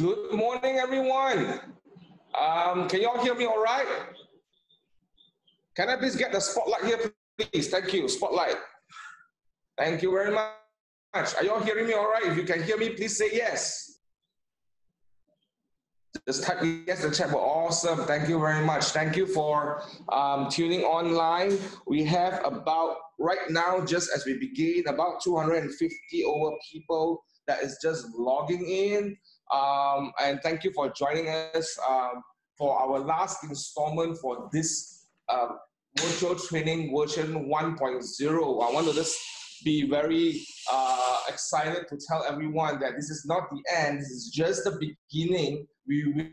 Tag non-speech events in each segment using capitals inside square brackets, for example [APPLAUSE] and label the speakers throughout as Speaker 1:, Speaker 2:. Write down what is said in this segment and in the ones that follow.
Speaker 1: Good morning, everyone. Um, can you all hear me all right? Can I please get the spotlight here, please? Thank you. Spotlight. Thank you very much. Are you all hearing me all right? If you can hear me, please say yes. Just type yes in the chat. Awesome. Thank you very much. Thank you for um, tuning online. We have about, right now, just as we begin, about 250 over people that is just logging in. Um, and thank you for joining us um, for our last installment for this uh, virtual training version 1.0. I want to just be very uh, excited to tell everyone that this is not the end, this is just the beginning. We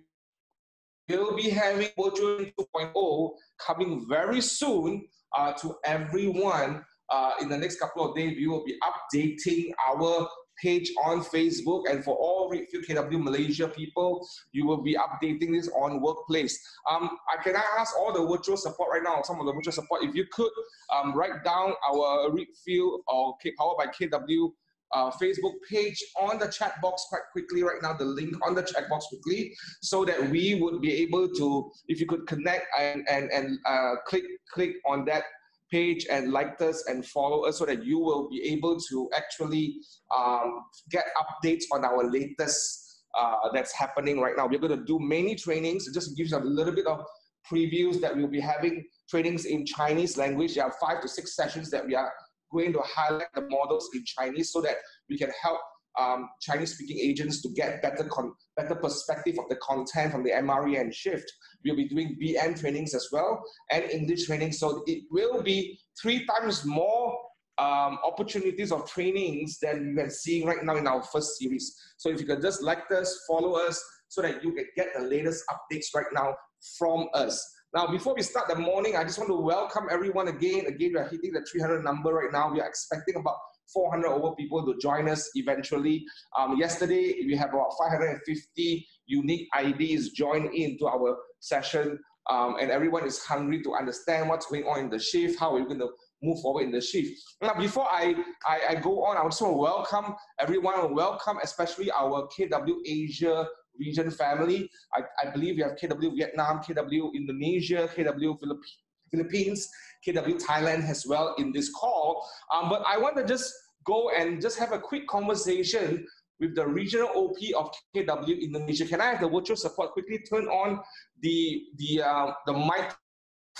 Speaker 1: will be having virtual 2.0 coming very soon uh, to everyone. Uh, in the next couple of days, we will be updating our page on Facebook. And for all Redfield KW Malaysia people, you will be updating this on Workplace. Um, I can I ask all the virtual support right now, some of the virtual support, if you could um, write down our Redfield or K, Powered by KW uh, Facebook page on the chat box quite quickly right now, the link on the chat box quickly, so that we would be able to, if you could connect and, and, and uh, click, click on that page and like us and follow us so that you will be able to actually um, get updates on our latest uh, that's happening right now. We're going to do many trainings, It just to give you a little bit of previews that we'll be having trainings in Chinese language. There are five to six sessions that we are going to highlight the models in Chinese so that we can help um, Chinese speaking agents to get better, con- better perspective of the content from the MRE and shift. We'll be doing BM trainings as well and English training. So it will be three times more um, opportunities of trainings than you are seeing right now in our first series. So if you can just like us, follow us, so that you can get the latest updates right now from us. Now, before we start the morning, I just want to welcome everyone again. Again, we are hitting the 300 number right now. We are expecting about 400 over people to join us eventually. Um, yesterday, we have about 550 unique IDs join into our session, um, and everyone is hungry to understand what's going on in the shift, how we're going to move forward in the shift. Now, before I, I, I go on, I just want to welcome everyone, welcome especially our KW Asia region family. I, I believe we have KW Vietnam, KW Indonesia, KW Philippines, Philippines, KW Thailand as well in this call. Um, but I want to just go and just have a quick conversation with the regional OP of KW Indonesia. Can I have the virtual support quickly turn on the the uh, the mic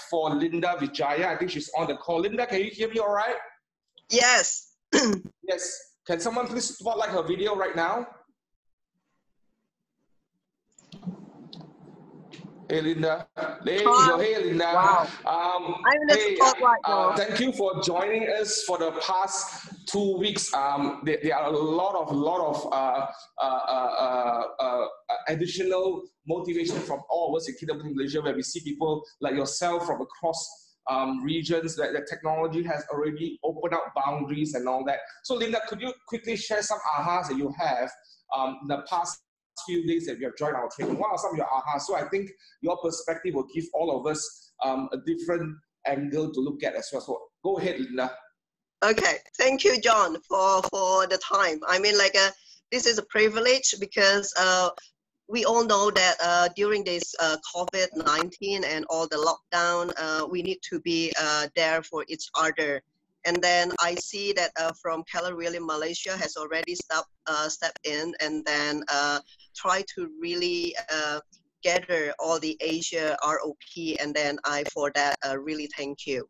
Speaker 1: for Linda Vijaya? I think she's on the call. Linda, can you hear me all right?
Speaker 2: Yes. [CLEARS THROAT]
Speaker 1: yes. Can someone please spotlight her video right now? Hey Linda. There you go. Hey Linda.
Speaker 2: Wow.
Speaker 1: Um,
Speaker 2: I'm
Speaker 1: hey, uh, thank you for joining us for the past two weeks. Um, there, there are a lot of lot of uh, uh, uh, uh, additional motivation from all of us in KW Malaysia, where we see people like yourself from across um, regions that the technology has already opened up boundaries and all that. So, Linda, could you quickly share some ahas that you have um, in the past few days that you have joined our training? What are some of your ahas? So, I think your perspective will give all of us um, a different angle to look at as well. So, go ahead, Linda.
Speaker 2: Okay, thank you, John, for for the time. I mean, like, uh, this is a privilege because uh, we all know that uh, during this uh, COVID-19 and all the lockdown, uh, we need to be uh, there for each other. And then I see that uh, from Keller Williams Malaysia has already stepped uh, stepped in and then uh, try to really uh, gather all the Asia ROP. And then I for that uh, really thank you.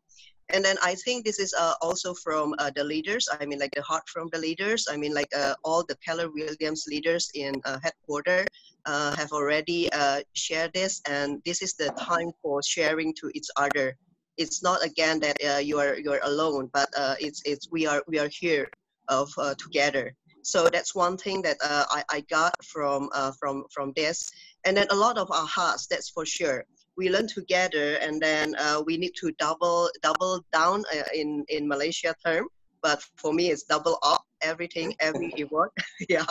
Speaker 2: And then I think this is uh, also from the leaders. I mean, like the heart from the leaders. I mean, like all the Keller Williams leaders in headquarters have already shared this, and this is the time for sharing to each other. It's not again that uh, you are you're alone, but uh, it's it's we are we are here of uh, together. So that's one thing that uh, I, I got from uh, from from this, and then a lot of our hearts. That's for sure. We learn together, and then uh, we need to double double down uh, in in Malaysia term. But for me, it's double up everything, every [LAUGHS] word. [LAUGHS] yeah.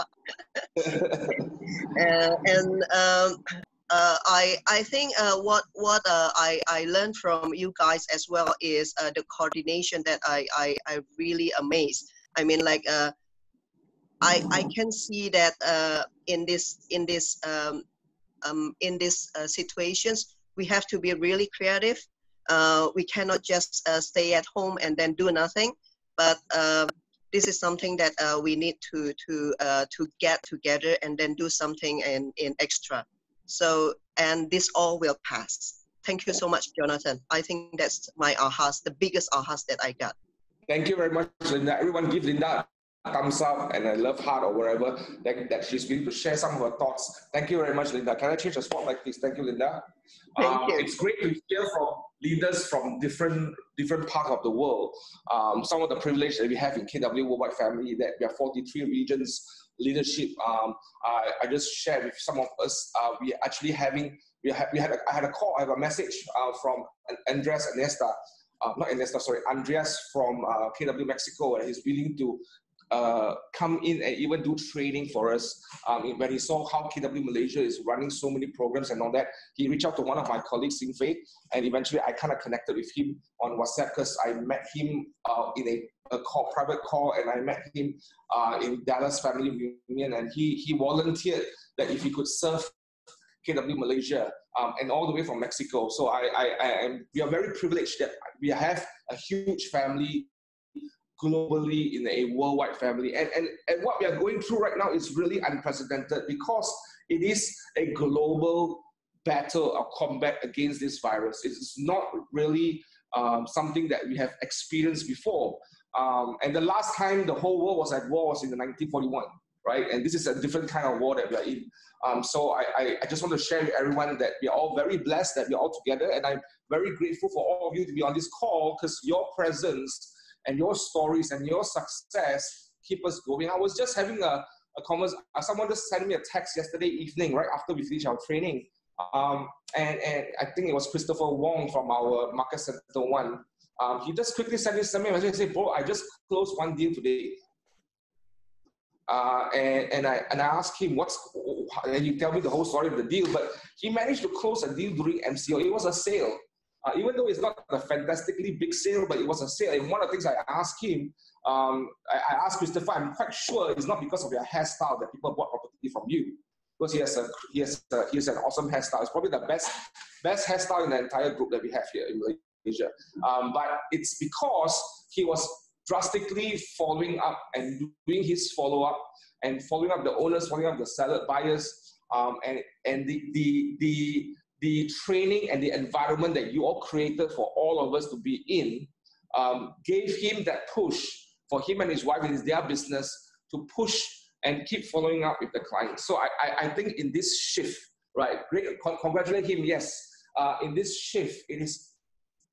Speaker 2: [LAUGHS] Uh, and um, uh, I I think uh, what what uh, I I learned from you guys as well is uh, the coordination that I I I really amazed. I mean like uh, I, I can see that in this in this um, um, in these situations we have to be really creative. We cannot just stay at home and then do nothing. But this is something that we need to to to get together and then do something in in extra. So and this all will pass. Thank you so much, Jonathan. I think that's my ahas, the biggest ahas that I got.
Speaker 1: Thank you very much, Linda. Everyone give Linda a thumbs up and a love heart or whatever that, that she's willing to share some of her thoughts. Thank you very much, Linda. Can I change the spotlight, please? Thank you, Linda.
Speaker 2: Thank um, you.
Speaker 1: It's great to hear from leaders from different different parts of the world. Um, some of the privilege that we have in KW Worldwide Family that we have 43 regions leadership. Um, I, I, just shared with some of us. Uh, we actually having we had we had a, I had a call. I have a message uh, from Andres Anesta uh, not Ernesto, sorry, Andreas from uh, KW Mexico, and he's willing to uh, come in and even do training for us. Um, when he saw how KW Malaysia is running so many programs and all that, he reached out to one of my colleagues, Sing Fei, and eventually I kind of connected with him on WhatsApp because I met him uh, in a, a call, private call, and I met him uh, in Dallas Family Reunion, and he he volunteered that if he could serve KW Malaysia um, and all the way from Mexico. So I, I, I am, we are very privileged that we have a huge family globally in a worldwide family. And, and, and what we are going through right now is really unprecedented because it is a global battle or combat against this virus. It is not really um, something that we have experienced before. Um, and the last time the whole world was at war was in the 1941, right? And this is a different kind of war that we are in. Um, so I, I, I, just want to share with everyone that we are all very blessed that we are all together. And I'm very grateful for all of you to be on this call because your presence and your stories and your success keep us going. I was just having a, a conversation. Uh, someone just sent me a text yesterday evening, right after we finished our training. Um, and, and I think it was Christopher Wong from our Market Center One. Um, he just quickly sent me, message and said, Bro, I just closed one deal today. Uh, and, and, I, and I asked him, what's, and he tell me the whole story of the deal, but he managed to close a deal during MCO. It was a sale. Uh, even though it's not a fantastically big sale, but it was a sale. And one of the things I asked him, um, I, I, asked Christopher, I'm quite sure it's not because of your hairstyle that people bought property from you. Because he has a he has a, he has an awesome hairstyle. It's probably the best best hairstyle in the entire group that we have here in Malaysia. Um, but it's because he was drastically following up and doing his follow up and following up the owners, following up the seller buyers, um, and and the the the the training and the environment that you all created for all of us to be in um, gave him that push for him and his wife it is their business to push and keep following up with the client. So I, I, I think in this shift, right, great, con- congratulate him, yes. Uh, in this shift, it is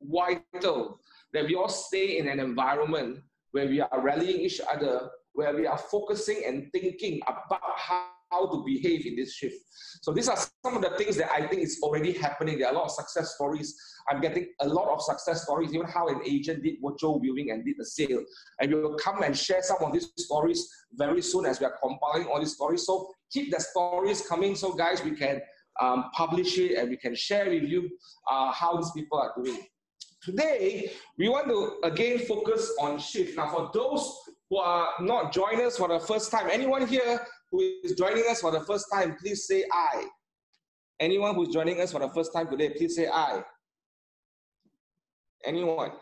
Speaker 1: vital that we all stay in an environment where we are rallying each other, where we are focusing and thinking about how how to behave in this shift. So these are some of the things that I think is already happening. There are a lot of success stories. I'm getting a lot of success stories, even how an agent did virtual viewing and did a sale. And we will come and share some of these stories very soon as we are compiling all these stories. So keep the stories coming so guys, we can um, publish it and we can share with you uh, how these people are doing. Today, we want to again focus on shift. Now, for those who are not joining us for the first time, anyone here who is joining us for the first time, please say I. Anyone who's joining us for the first time today, please say I. Anyone?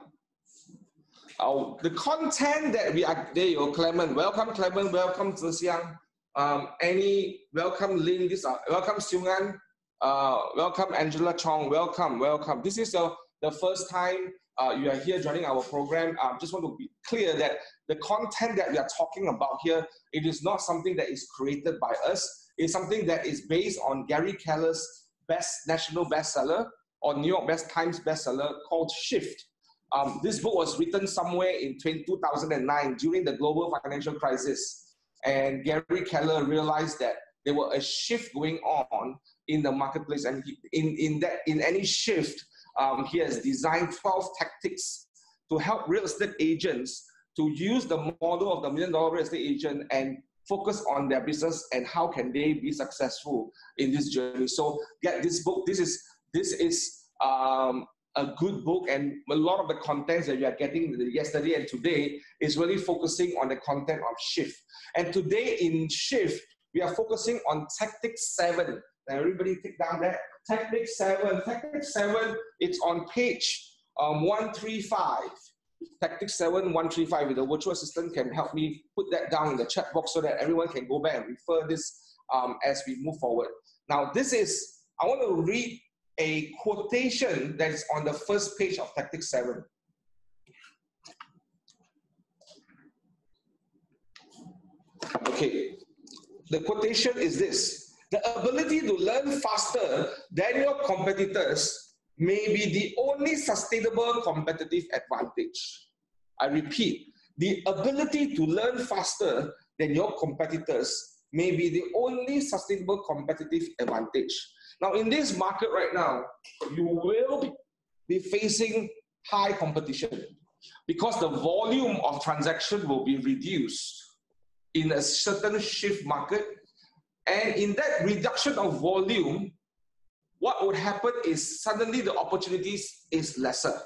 Speaker 1: Oh, the content that we are, there you Clement. Welcome, Clement. Welcome, Zxiang. Um, any, welcome, Lin. This, uh, welcome, Xiong uh, welcome, Angela Chong. Welcome, welcome. This is the, the first time uh, you are here joining our program. I um, just want to be clear that the content that we are talking about here, it is not something that is created by us. It's something that is based on Gary Keller's best national bestseller or New York Best Times bestseller called Shift. Um, this book was written somewhere in 2009 during the global financial crisis. And Gary Keller realized that there was a shift going on in the marketplace. And he, in, in, that, in any shift, um, he has designed 12 tactics to help real estate agents to use the model of the million dollar real estate agent and focus on their business and how can they be successful in this journey. So get this book. This is this is um, a good book, and a lot of the contents that you are getting yesterday and today is really focusing on the content of Shift. And today in Shift, we are focusing on Tactic 7. Now, everybody take down that. Tactic 7. Tactic 7, it's on page um, 135. Tactic 7, 135 the virtual assistant can help me put that down in the chat box so that everyone can go back and refer this um, as we move forward. Now, this is, I want to read a quotation that is on the first page of Tactic 7. Okay, the quotation is this The ability to learn faster than your competitors may be the only sustainable competitive advantage. I repeat, the ability to learn faster than your competitors may be the only sustainable competitive advantage. Now, in this market right now, you will be facing high competition because the volume of transaction will be reduced in a certain shift market. And in that reduction of volume, what would happen is suddenly the opportunities is lesser.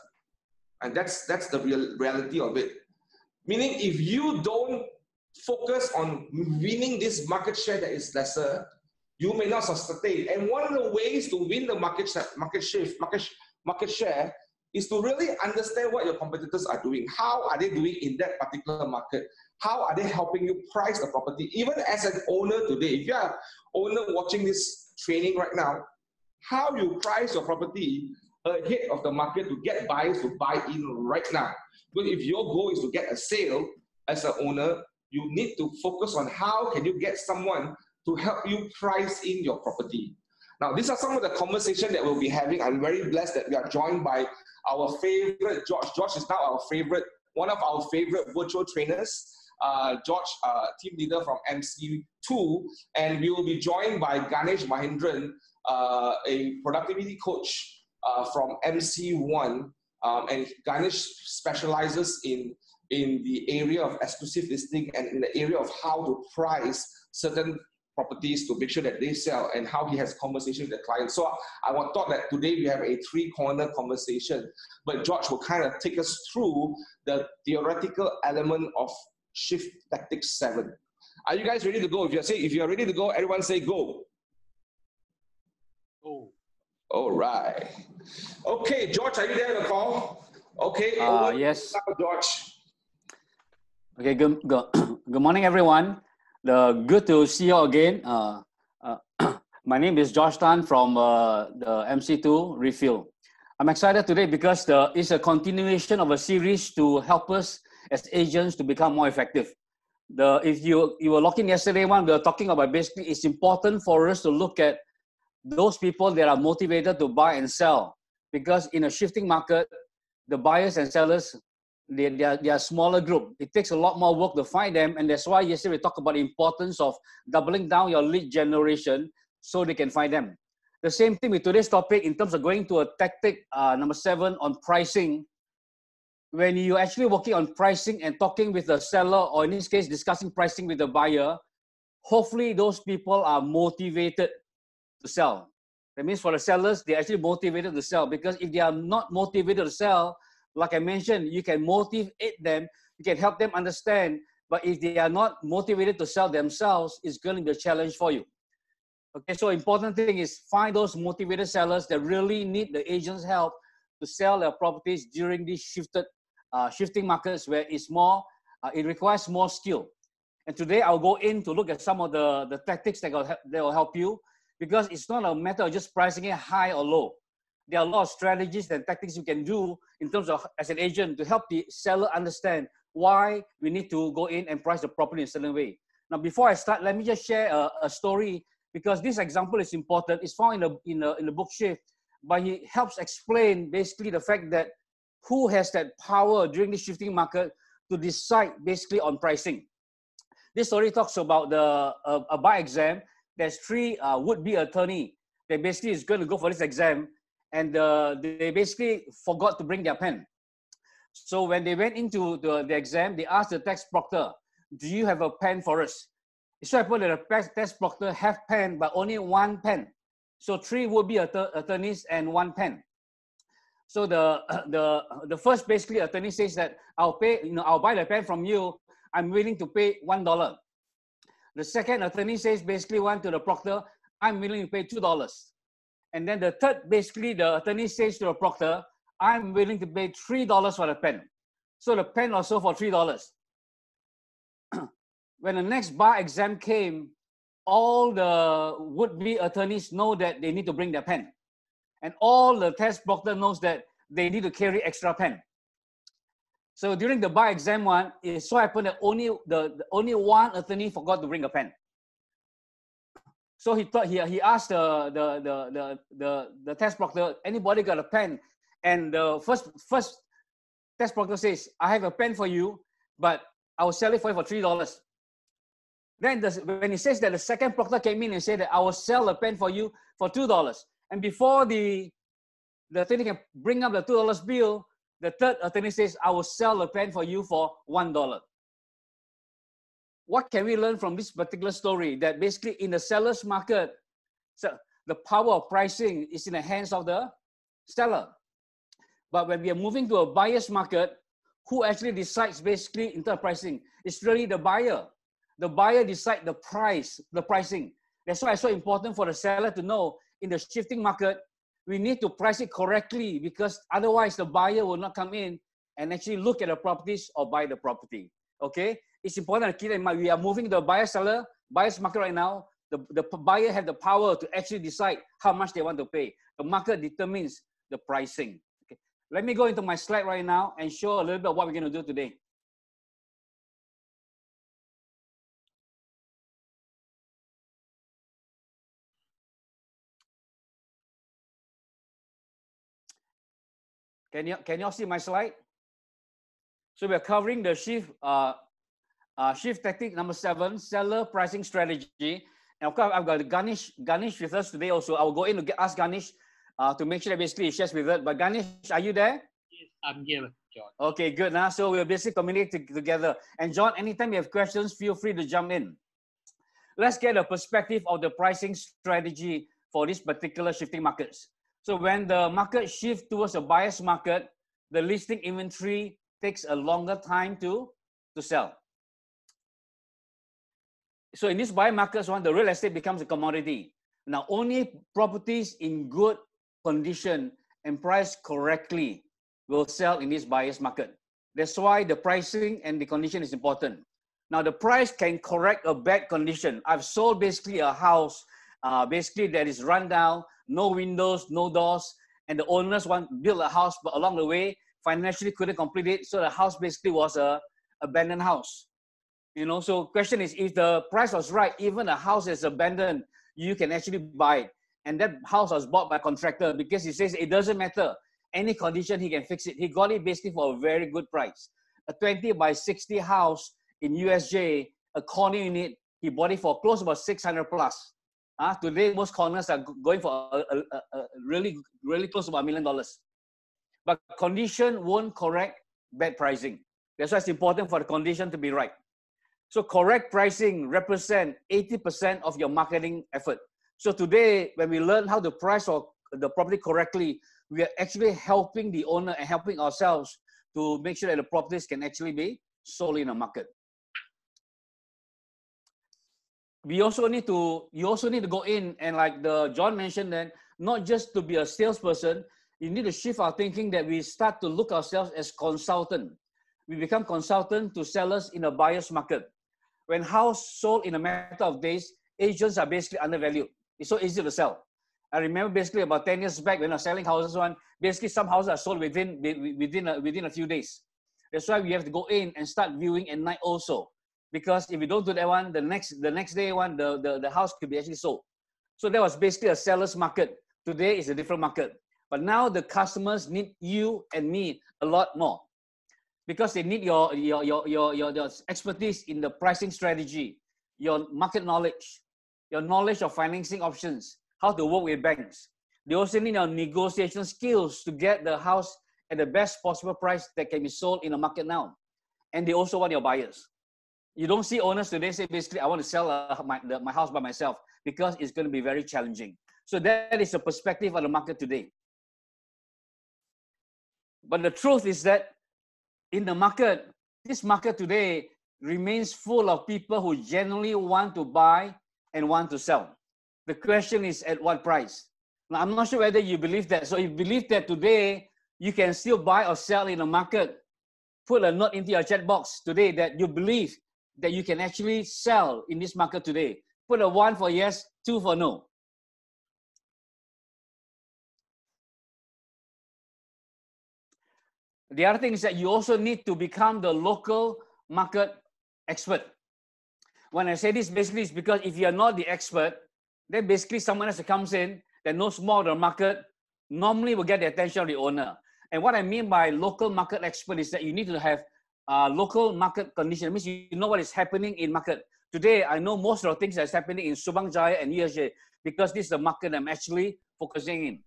Speaker 1: And that's, that's the real reality of it. Meaning if you don't focus on winning this market share that is lesser, you may not sustain. And one of the ways to win the market share, market shift, market, market share is to really understand what your competitors are doing. How are they doing in that particular market? How are they helping you price the property? Even as an owner today, if you are owner watching this training right now, how you price your property ahead of the market to get buyers to buy in right now. But if your goal is to get a sale as an owner, you need to focus on how can you get someone to help you price in your property. Now, these are some of the conversation that we'll be having. I'm very blessed that we are joined by our favorite George. George is now our favorite, one of our favorite virtual trainers. Uh, George, uh, team leader from MC2, and we will be joined by Ganesh Mahindran, uh, a productivity coach uh, from MC1. Um, and Ganesh specializes in, in the area of exclusive listing and in the area of how to price certain properties to make sure that they sell and how he has conversation with the client. So I thought that today we have a three corner conversation, but George will kind of take us through the theoretical element of shift tactics seven. Are you guys ready to go? If you're say if you're ready to go, everyone say go. Go. All right. Okay, George, are you there on the call? Okay.
Speaker 3: Uh, yes.
Speaker 1: George.
Speaker 3: Okay. Good, good. [COUGHS] Good morning, everyone. Good to see you again. Uh, uh, [CLEARS THROAT] my name is George Tan from uh, the MC2 Refill. I'm excited today because the, it's a continuation of a series to help us as agents to become more effective. The, if you, you were looking yesterday one, we were talking about basically it's important for us to look at those people that are motivated to buy and sell because in a shifting market, the buyers and sellers they, they, are, they are smaller group. It takes a lot more work to find them. And that's why yesterday we talked about the importance of doubling down your lead generation so they can find them. The same thing with today's topic in terms of going to a tactic uh, number seven on pricing. When you're actually working on pricing and talking with the seller, or in this case, discussing pricing with the buyer, hopefully those people are motivated to sell. That means for the sellers, they're actually motivated to sell because if they are not motivated to sell, like I mentioned, you can motivate them, you can help them understand. But if they are not motivated to sell themselves, it's going to be a challenge for you. Okay, so important thing is find those motivated sellers that really need the agent's help to sell their properties during these shifted, uh, shifting markets where it's more, uh, it requires more skill. And today I'll go in to look at some of the, the tactics that will, help, that will help you because it's not a matter of just pricing it high or low there are a lot of strategies and tactics you can do in terms of as an agent to help the seller understand why we need to go in and price the property in a certain way. Now, before I start, let me just share a, a story because this example is important. It's found in the, in the, in the book Shift, but he helps explain basically the fact that who has that power during the shifting market to decide basically on pricing. This story talks about the uh, a bar exam. There's three uh, would-be attorney that basically is going to go for this exam and uh, they basically forgot to bring their pen. So when they went into the, the exam, they asked the test proctor, do you have a pen for us? So I put that the test proctor have pen, but only one pen. So three would be att- attorneys and one pen. So the [CLEARS THROAT] the the first basically attorney says that I'll pay, you know, I'll buy the pen from you. I'm willing to pay one dollar. The second attorney says basically one to the proctor, I'm willing to pay two dollars. And then the third, basically the attorney says to the proctor, I'm willing to pay three dollars for the pen. So the pen also for three dollars. [CLEARS THROAT] when the next bar exam came, all the would-be attorneys know that they need to bring their pen. And all the test proctor knows that they need to carry extra pen. So during the bar exam one, it so happened that only the, the only one attorney forgot to bring a pen. So he thought he, he asked the, the, the, the, the, the test proctor, anybody got a pen? And the first first test proctor says, I have a pen for you, but I will sell it for you for three dollars. Then the, when he says that the second proctor came in and said that I will sell a pen for you for two dollars. And before the the attorney can bring up the two dollars bill, the third attorney says, I will sell a pen for you for one dollar. What can we learn from this particular story? That basically in the seller's market, so the power of pricing is in the hands of the seller. But when we are moving to a buyer's market, who actually decides basically in terms of pricing? It's really the buyer the buyer decide the price, the pricing. That's why it's so important for the seller to know in the shifting market, we need to price it correctly because otherwise the buyer will not come in and actually look at the properties or buy the property. Okay, it's important to keep in mind we are moving the buyer seller buyer's market right now. The, the buyer have the power to actually decide how much they want to pay. The market determines the pricing. Okay, let me go into my slide right now and show a little bit what we're going to do today. Can you can you all see my slide? So we're covering the shift uh, uh, shift tactic number seven, seller pricing strategy. And of course, I've got Ganesh Ganesh with us today also. I will go in to get, ask Ganesh uh, to make sure that basically he shares with us. But Ganesh, are you there?
Speaker 4: Yes, I'm here, John.
Speaker 3: Okay, good. Now, so we'll basically communicate together. And John, anytime you have questions, feel free to jump in. Let's get a perspective of the pricing strategy for this particular shifting markets. So when the market shifts towards a buyer's market, the listing inventory takes a longer time to, to sell. So in this buyer markets one, the real estate becomes a commodity. Now only properties in good condition and priced correctly will sell in this buyer's market. That's why the pricing and the condition is important. Now the price can correct a bad condition. I've sold basically a house, uh, basically that is run down, no windows, no doors, and the owners want build a house, but along the way financially couldn't complete it, so the house basically was a abandoned house. You know, so question is if the price was right, even a house is abandoned, you can actually buy it. And that house was bought by contractor because he says it doesn't matter any condition he can fix it. He got it basically for a very good price. A 20 by 60 house in USJ, a corner unit, he bought it for close about 600 plus. Uh, today, most corners are going for a, a, a, really, really close to a million dollars. But condition won't correct bad pricing. That's why it's important for the condition to be right. So correct pricing represent 80% of your marketing effort. So today, when we learn how to price or the property correctly, we are actually helping the owner and helping ourselves to make sure that the properties can actually be sold in the market we also need to you also need to go in and like the John mentioned then not just to be a salesperson, you need to shift our thinking that we start to look ourselves as consultant. We become consultant to sellers in a buyer's market. When house sold in a matter of days, agents are basically undervalued. It's so easy to sell. I remember basically about 10 years back when I was selling houses one, basically some houses are sold within within a, within a few days. That's why we have to go in and start viewing at night also because if you don't do that one, the next the next day one, the, the, the house could be actually sold. So that was basically a seller's market. Today is a different market. But now the customers need you and me a lot more because they need your, your, your, your, your, your expertise in the pricing strategy, your market knowledge, your knowledge of financing options, how to work with banks. They also need your negotiation skills to get the house at the best possible price that can be sold in the market now. And they also want your buyers you don't see owners today say basically I want to sell uh, my, the, my house by myself because it's going to be very challenging. So that is the perspective of the market today. But the truth is that in the market, this market today remains full of people who generally want to buy and want to sell. The question is at what price? Now, I'm not sure whether you believe that. So if you believe that today you can still buy or sell in the market, put a note into your chat box today that you believe that you can actually sell in this market today. Put a one for yes, two for no. The other thing is that you also need to become the local market expert. When I say this, basically, it's because if you're not the expert, then basically someone else comes in that knows more of the market normally will get the attention of the owner. And what I mean by local market expert is that you need to have uh, local market condition. It means you know what is happening in market. Today, I know most of the things that's happening in Subang Jaya and USJ because this is the market I'm actually focusing in.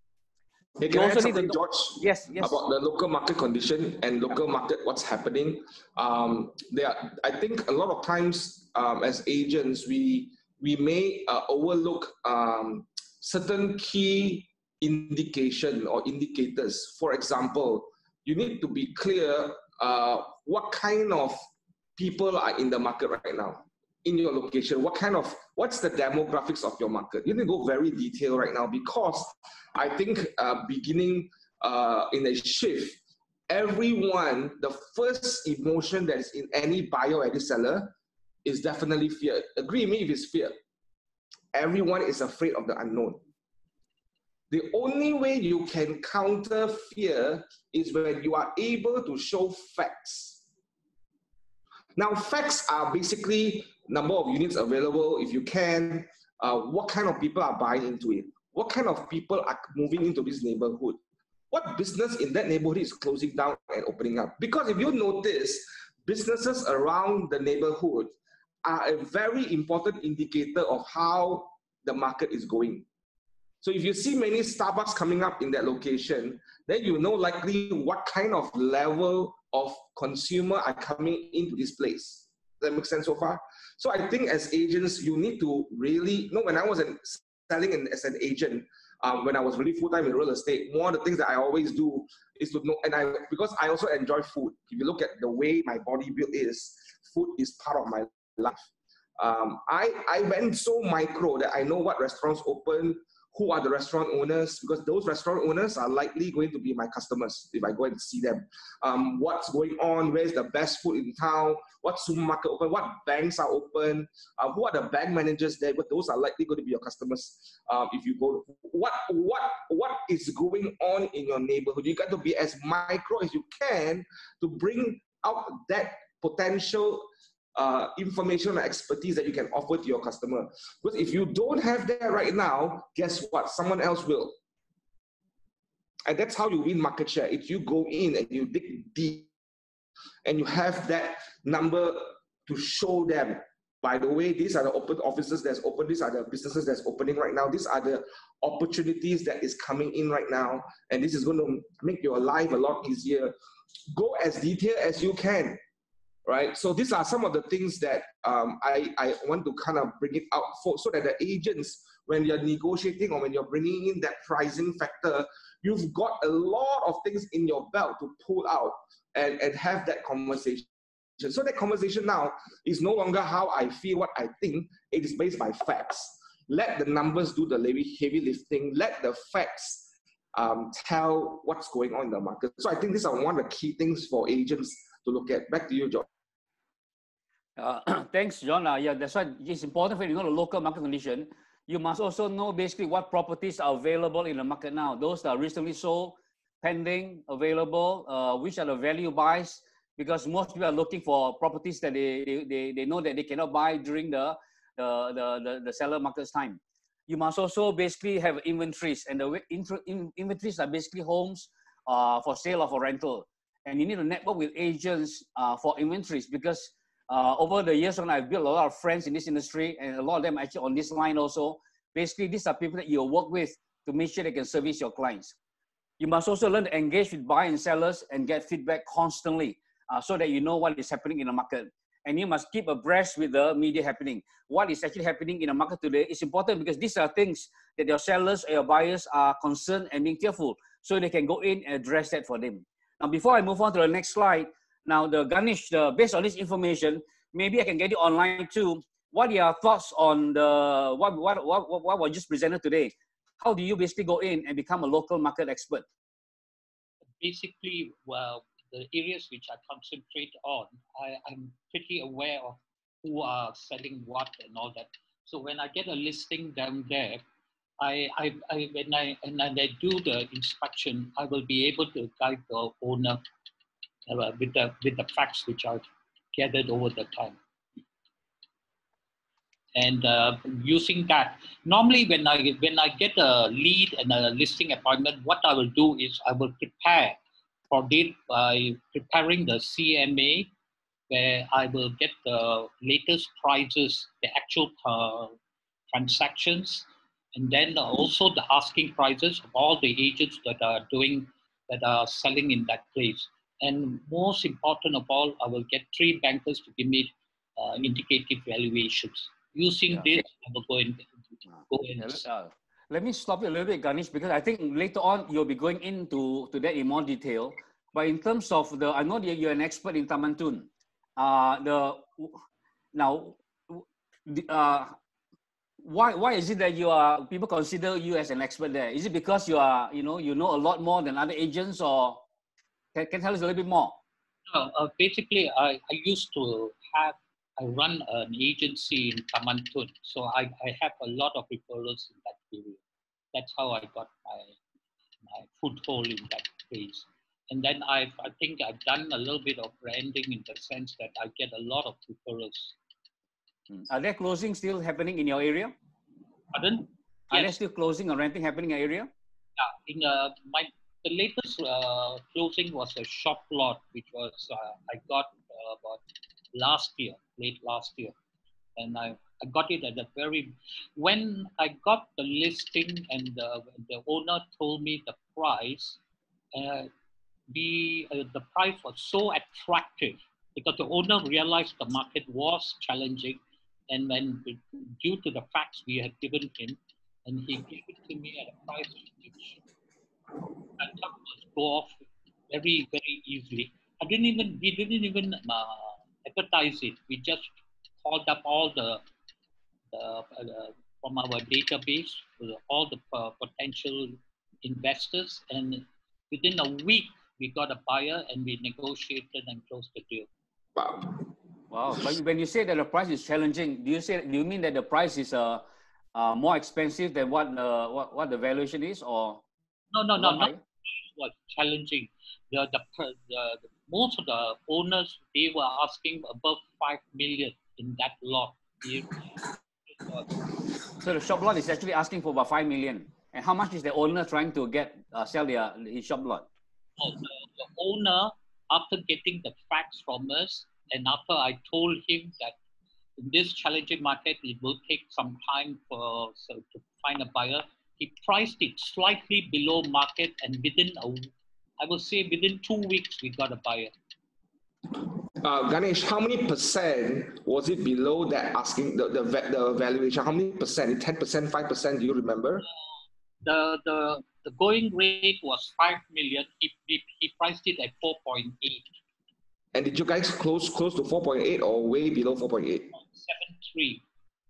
Speaker 1: Hey,
Speaker 3: You
Speaker 1: can I
Speaker 3: also need to
Speaker 1: George?
Speaker 3: Yes, yes.
Speaker 1: About the local market condition and local market, what's happening. Um, there, I think a lot of times um, as agents, we we may uh, overlook um, certain key indication or indicators. For example, you need to be clear uh, what kind of people are in the market right now in your location? What kind of what's the demographics of your market? You need to go very detailed right now because i think uh, beginning uh, in a shift everyone the first emotion that is in any buyer or any seller is definitely fear. Agree me if it's fear. Everyone is afraid of the unknown. The only way you can counter fear is when you are able to show facts now, facts are basically number of units available, if you can, uh, what kind of people are buying into it, what kind of people are moving into this neighborhood, what business in that neighborhood is closing down and opening up. Because if you notice, businesses around the neighborhood are a very important indicator of how the market is going. So if you see many Starbucks coming up in that location, then you know likely what kind of level of consumer are coming into this place. Does that make sense so far? So I think as agents, you need to really, you know, when I was in selling in, as an agent, um, when I was really full time in real estate, one of the things that I always do is to know, and I because I also enjoy food. If you look at the way my body build is, food is part of my life. Um, I I went so micro that I know what restaurants open, who are the restaurant owners, because those restaurant owners are likely going to be my customers if I go and see them. Um, what's going on? Where's the best food in town? What supermarket open? What banks are open? Uh, who are the bank managers there? But those are likely going to be your customers um, if you go. What what what is going on in your neighborhood? You got to be as micro as you can to bring out that potential uh, information and expertise that you can offer to your customer. Because if you don't have that right now, guess what? Someone else will. And that's how you win market share. If you go in and you dig deep and you have that number to show them. By the way, these are the open offices that's open. These are the businesses that's opening right now. These are the opportunities that is coming in right now. And this is going to make your life a lot easier. Go as detailed as you can right? So these are some of the things that um, I, I want to kind of bring it out for so that the agents, when you're negotiating or when you're bringing in that pricing factor, you've got a lot of things in your belt to pull out and, and have that conversation. So that conversation now is no longer how I feel, what I think. It is based by facts. Let the numbers do the heavy, heavy lifting. Let the facts um, tell what's going on in the market. So I think these are one of the key things for agents to look at. Back to you, John.
Speaker 3: Uh, [CLEARS THROAT] thanks, John. Uh, yeah, that's why it's important for you know the local market condition. You must also know basically what properties are available in the market now. Those that are recently sold, pending, available, uh, which are the value buys, because most people are looking for properties that they, they, they, they know that they cannot buy during the, the, the, the, the seller market's time. You must also basically have inventories, and the in, inventories are basically homes uh, for sale or for rental. And you need to network with agents uh, for inventories because uh, over the years when I've built a lot of friends in this industry and a lot of them actually on this line also, basically these are people that you work with to make sure they can service your clients. You must also learn to engage with buyers and sellers and get feedback constantly uh, so that you know what is happening in the market. And you must keep abreast with the media happening. What is actually happening in the market today is important because these are things that your sellers or your buyers are concerned and being careful so they can go in and address that for them. Now, before I move on to the next slide, now the Ganesh, uh, based on this information, maybe I can get it online too. What are your thoughts on the what what what what was just presented today? How do you basically go in and become a local market expert?
Speaker 4: Basically, well, the areas which I concentrate on, I, I'm pretty aware of who are selling what and all that. So when I get a listing down there, I, I, I when I and I do the inspection, I will be able to guide the owner uh, with the with the facts which I've gathered over the time. And uh, using that, normally when I when I get a lead and a listing appointment, what I will do is I will prepare for it by preparing the CMA, where I will get the latest prices, the actual uh, transactions, and then also the asking prices of all the agents that are doing that are selling in that place. And most important of all, I will get three bankers to give me uh, indicative valuations. Using yeah. this, I will go in. Go in.
Speaker 3: Yeah, uh, let me stop you a little bit, Ganesh, because I think later on you'll be going into to that in more detail. But in terms of the, I know that you're an expert in Taman Tun. Uh, the now, uh, why why is it that you are people consider you as an expert there? Is it because you are you know you know a lot more than other agents, or can, can tell us a little bit more?
Speaker 4: No, uh, basically, I, I used to have I run an agency in Taman Tun, so I, I have a lot of referrals in that area. That's how I got my my foothold in that place. And then I've I think I've done a little bit of branding in the sense that I get a lot of referrals
Speaker 3: Hmm. Are there closing still happening in your area?
Speaker 4: Pardon?
Speaker 3: Are yes. there still closing or renting happening in your area?
Speaker 4: Yeah, in uh, my the latest uh, closing was a shop lot, which was uh, I got uh, about last year, late last year, and I, I got it at the very when I got the listing and the, the owner told me the price, uh, the uh, the price was so attractive because the owner realized the market was challenging and when due to the facts we had given him, and he gave it to me at a price which I go off very, very easily. I didn't even, we didn't even uh, advertise it. We just called up all the, the uh, from our database, all the uh, potential investors, and within a week we got a buyer and we negotiated and closed the deal.
Speaker 1: Wow.
Speaker 3: Wow. But when you say that the price is challenging, do you say do you mean that the price is uh, uh more expensive than what the what, what the valuation is or
Speaker 4: no no no not was challenging. The, the, the, the most of the owners they were asking above five million in that lot.
Speaker 3: so the shop lot is actually asking for about five million. And how much is the owner trying to get uh, sell their his shop lot?
Speaker 4: Oh, the, the owner after getting the facts from us, and after I told him that in this challenging market, it will take some time for so to find a buyer, he priced it slightly below market, and within a, I will say within two weeks, we got a buyer.
Speaker 1: Uh, Ganesh, how many percent was it below that asking the, the, the valuation? How many percent? 10%, 5%? Do you remember?
Speaker 4: the, the, the going rate was 5 million. He, he, he priced it at 4.8.
Speaker 1: And did you guys close close to 4.8 or way below 4.8?
Speaker 4: 4.73.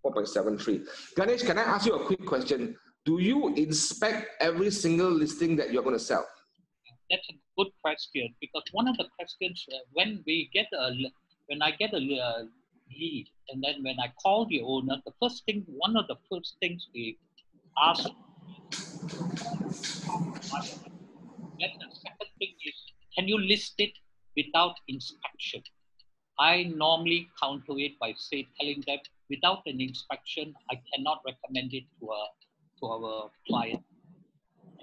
Speaker 1: 4.73. Ganesh, can I ask you a quick question? Do you inspect every single listing that you're going to sell?
Speaker 4: That's a good question because one of the questions uh, when we get a when I get a uh, lead and then when I call the owner, the first thing one of the first things we ask. Then the second thing is, can you list it without inspection. I normally counter it by say telling them without an inspection, I cannot recommend it to a to our client.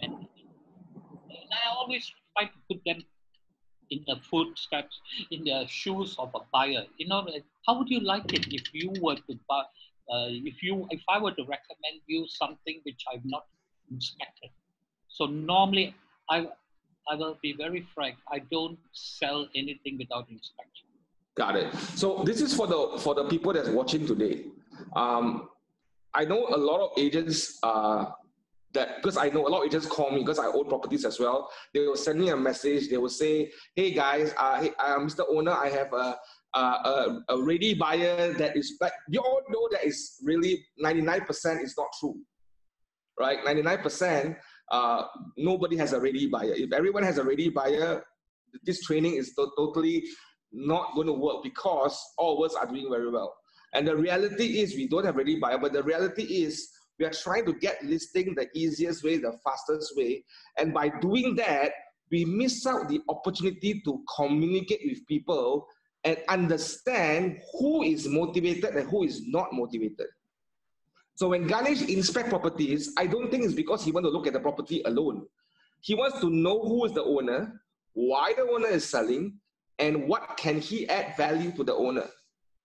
Speaker 4: And, and I always try to put them in the footsteps, in the shoes of a buyer. You know, how would you like it if you were to buy, uh, if you, if I were to recommend you something which I've not inspected? So normally, I I will be very frank. I don't sell anything without inspection.
Speaker 1: Got it. So this is for the for the people that's watching today. Um, I know a lot of agents uh, that because I know a lot of agents call me because I own properties as well. They will send me a message. They will say, "Hey guys, uh, hey, uh, Mr. Owner, I have a, a, a ready buyer that is." But you all know that is really ninety nine percent is not true, right? Ninety nine percent, uh, nobody has a ready buyer. If everyone has a ready buyer, this training is to- totally not going to work because all of us are doing very well. And the reality is we don't have ready buyer, but the reality is we are trying to get listing the easiest way, the fastest way. And by doing that, we miss out the opportunity to communicate with people and understand who is motivated and who is not motivated. So when Ganesh inspect properties, I don't think it's because he wants to look at the property alone. He wants to know who is the owner, why the owner is selling, and what can he add value to the owner.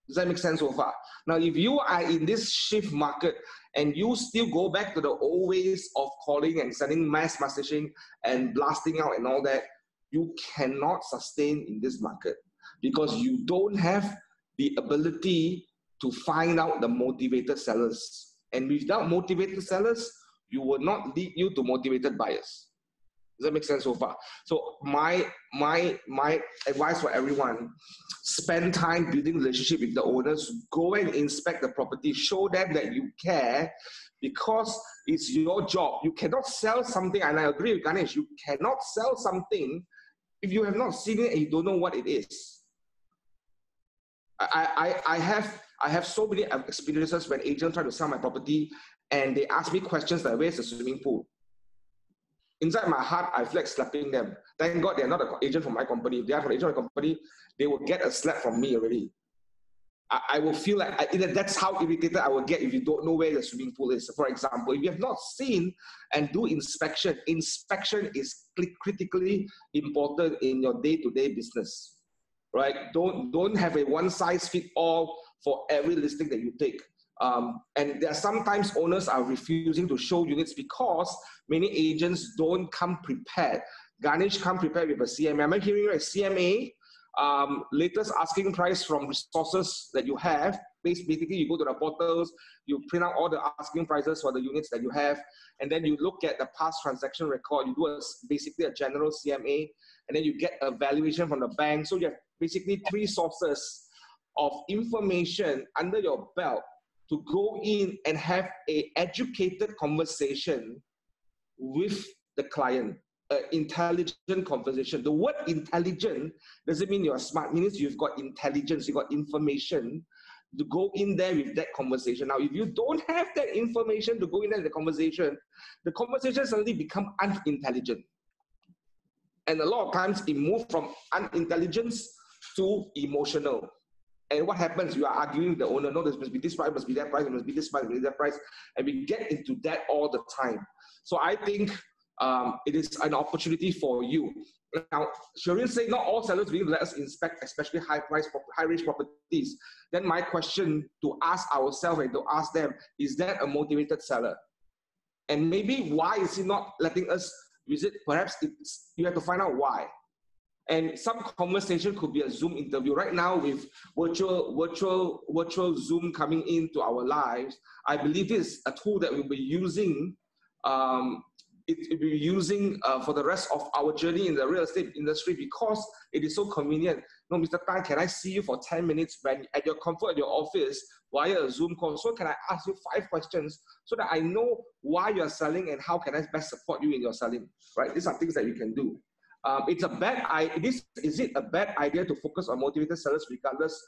Speaker 1: Does that make sense so far? Now, if you are in this shift market and you still go back to the old ways of calling and sending mass messaging and blasting out and all that, you cannot sustain in this market because you don't have the ability to find out the motivated sellers. And without motivated sellers, you will not lead you to motivated buyers. Does that make sense so far? So my my my advice for everyone: spend time building relationship with the owners. Go and inspect the property. Show them that you care, because it's your job. You cannot sell something, and I agree with Ganesh. You cannot sell something if you have not seen it and you don't know what it is. I, I, I have I have so many experiences when agents try to sell my property and they ask me questions like where's the swimming pool? Inside my heart, I feel like slapping them. Thank God they're not an agent from my company. If they are an agent from my company, they will get a slap from me already. I, I will feel like I, that's how irritated I will get if you don't know where the swimming pool is. For example, if you have not seen and do inspection, inspection is critically important in your day-to-day business right? Don't don't have a one size fit all for every listing that you take. Um, and there are sometimes owners are refusing to show units because many agents don't come prepared. Ganesh come prepared with a CMA. Am I hearing right? CMA, um, latest asking price from resources that you have. Basically, you go to the portals, you print out all the asking prices for the units that you have, and then you look at the past transaction record. You do a, basically a general CMA, and then you get a valuation from the bank. So you have basically three sources of information under your belt to go in and have a educated conversation with the client an intelligent conversation. The word intelligent doesn't mean you're smart it means you've got intelligence you've got information to go in there with that conversation. Now if you don't have that information to go in there with the conversation the conversation suddenly become unintelligent. And a lot of times it moves from unintelligence to emotional. And what happens? You are arguing with the owner, no, this must be this price, must be that price, must be this price, must be that price. And we get into that all the time. So I think um, it is an opportunity for you. Now, Shireen said not all sellers will let us inspect, especially high price, high range properties. Then my question to ask ourselves and to ask them, is that a motivated seller? And maybe why is he not letting us visit? Perhaps it's, you have to find out why. And some conversation could be a Zoom interview. Right now, with virtual, virtual, virtual Zoom coming into our lives, I believe this is a tool that we'll be using. Um, it will be using uh, for the rest of our journey in the real estate industry because it is so convenient. No, Mr. Tan, can I see you for 10 minutes when at your comfort at your office via a Zoom call? So can I ask you five questions so that I know why you're selling and how can I best support you in your selling? Right? These are things that you can do. Um, it's a bad idea. Is it a bad idea to focus on motivated sellers regardless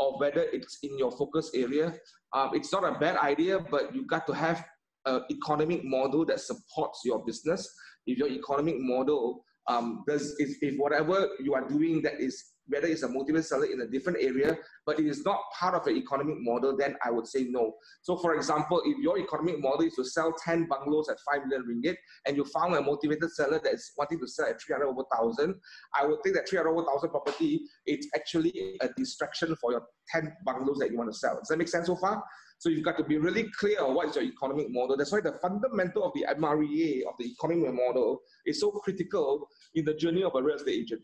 Speaker 1: of whether it's in your focus area? Um, it's not a bad idea, but you got to have an economic model that supports your business. If your economic model um, does, if, if whatever you are doing that is whether it's a motivated seller in a different area, but it is not part of the economic model, then I would say no. So, for example, if your economic model is to sell 10 bungalows at 5 million ringgit and you found a motivated seller that is wanting to sell at 300 over 1,000, I would think that 300 over 1,000 property, it's actually a distraction for your 10 bungalows that you want to sell. Does that make sense so far? So you've got to be really clear on what is your economic model. That's why the fundamental of the MREA, of the economic model, is so critical in the journey of a real estate agent.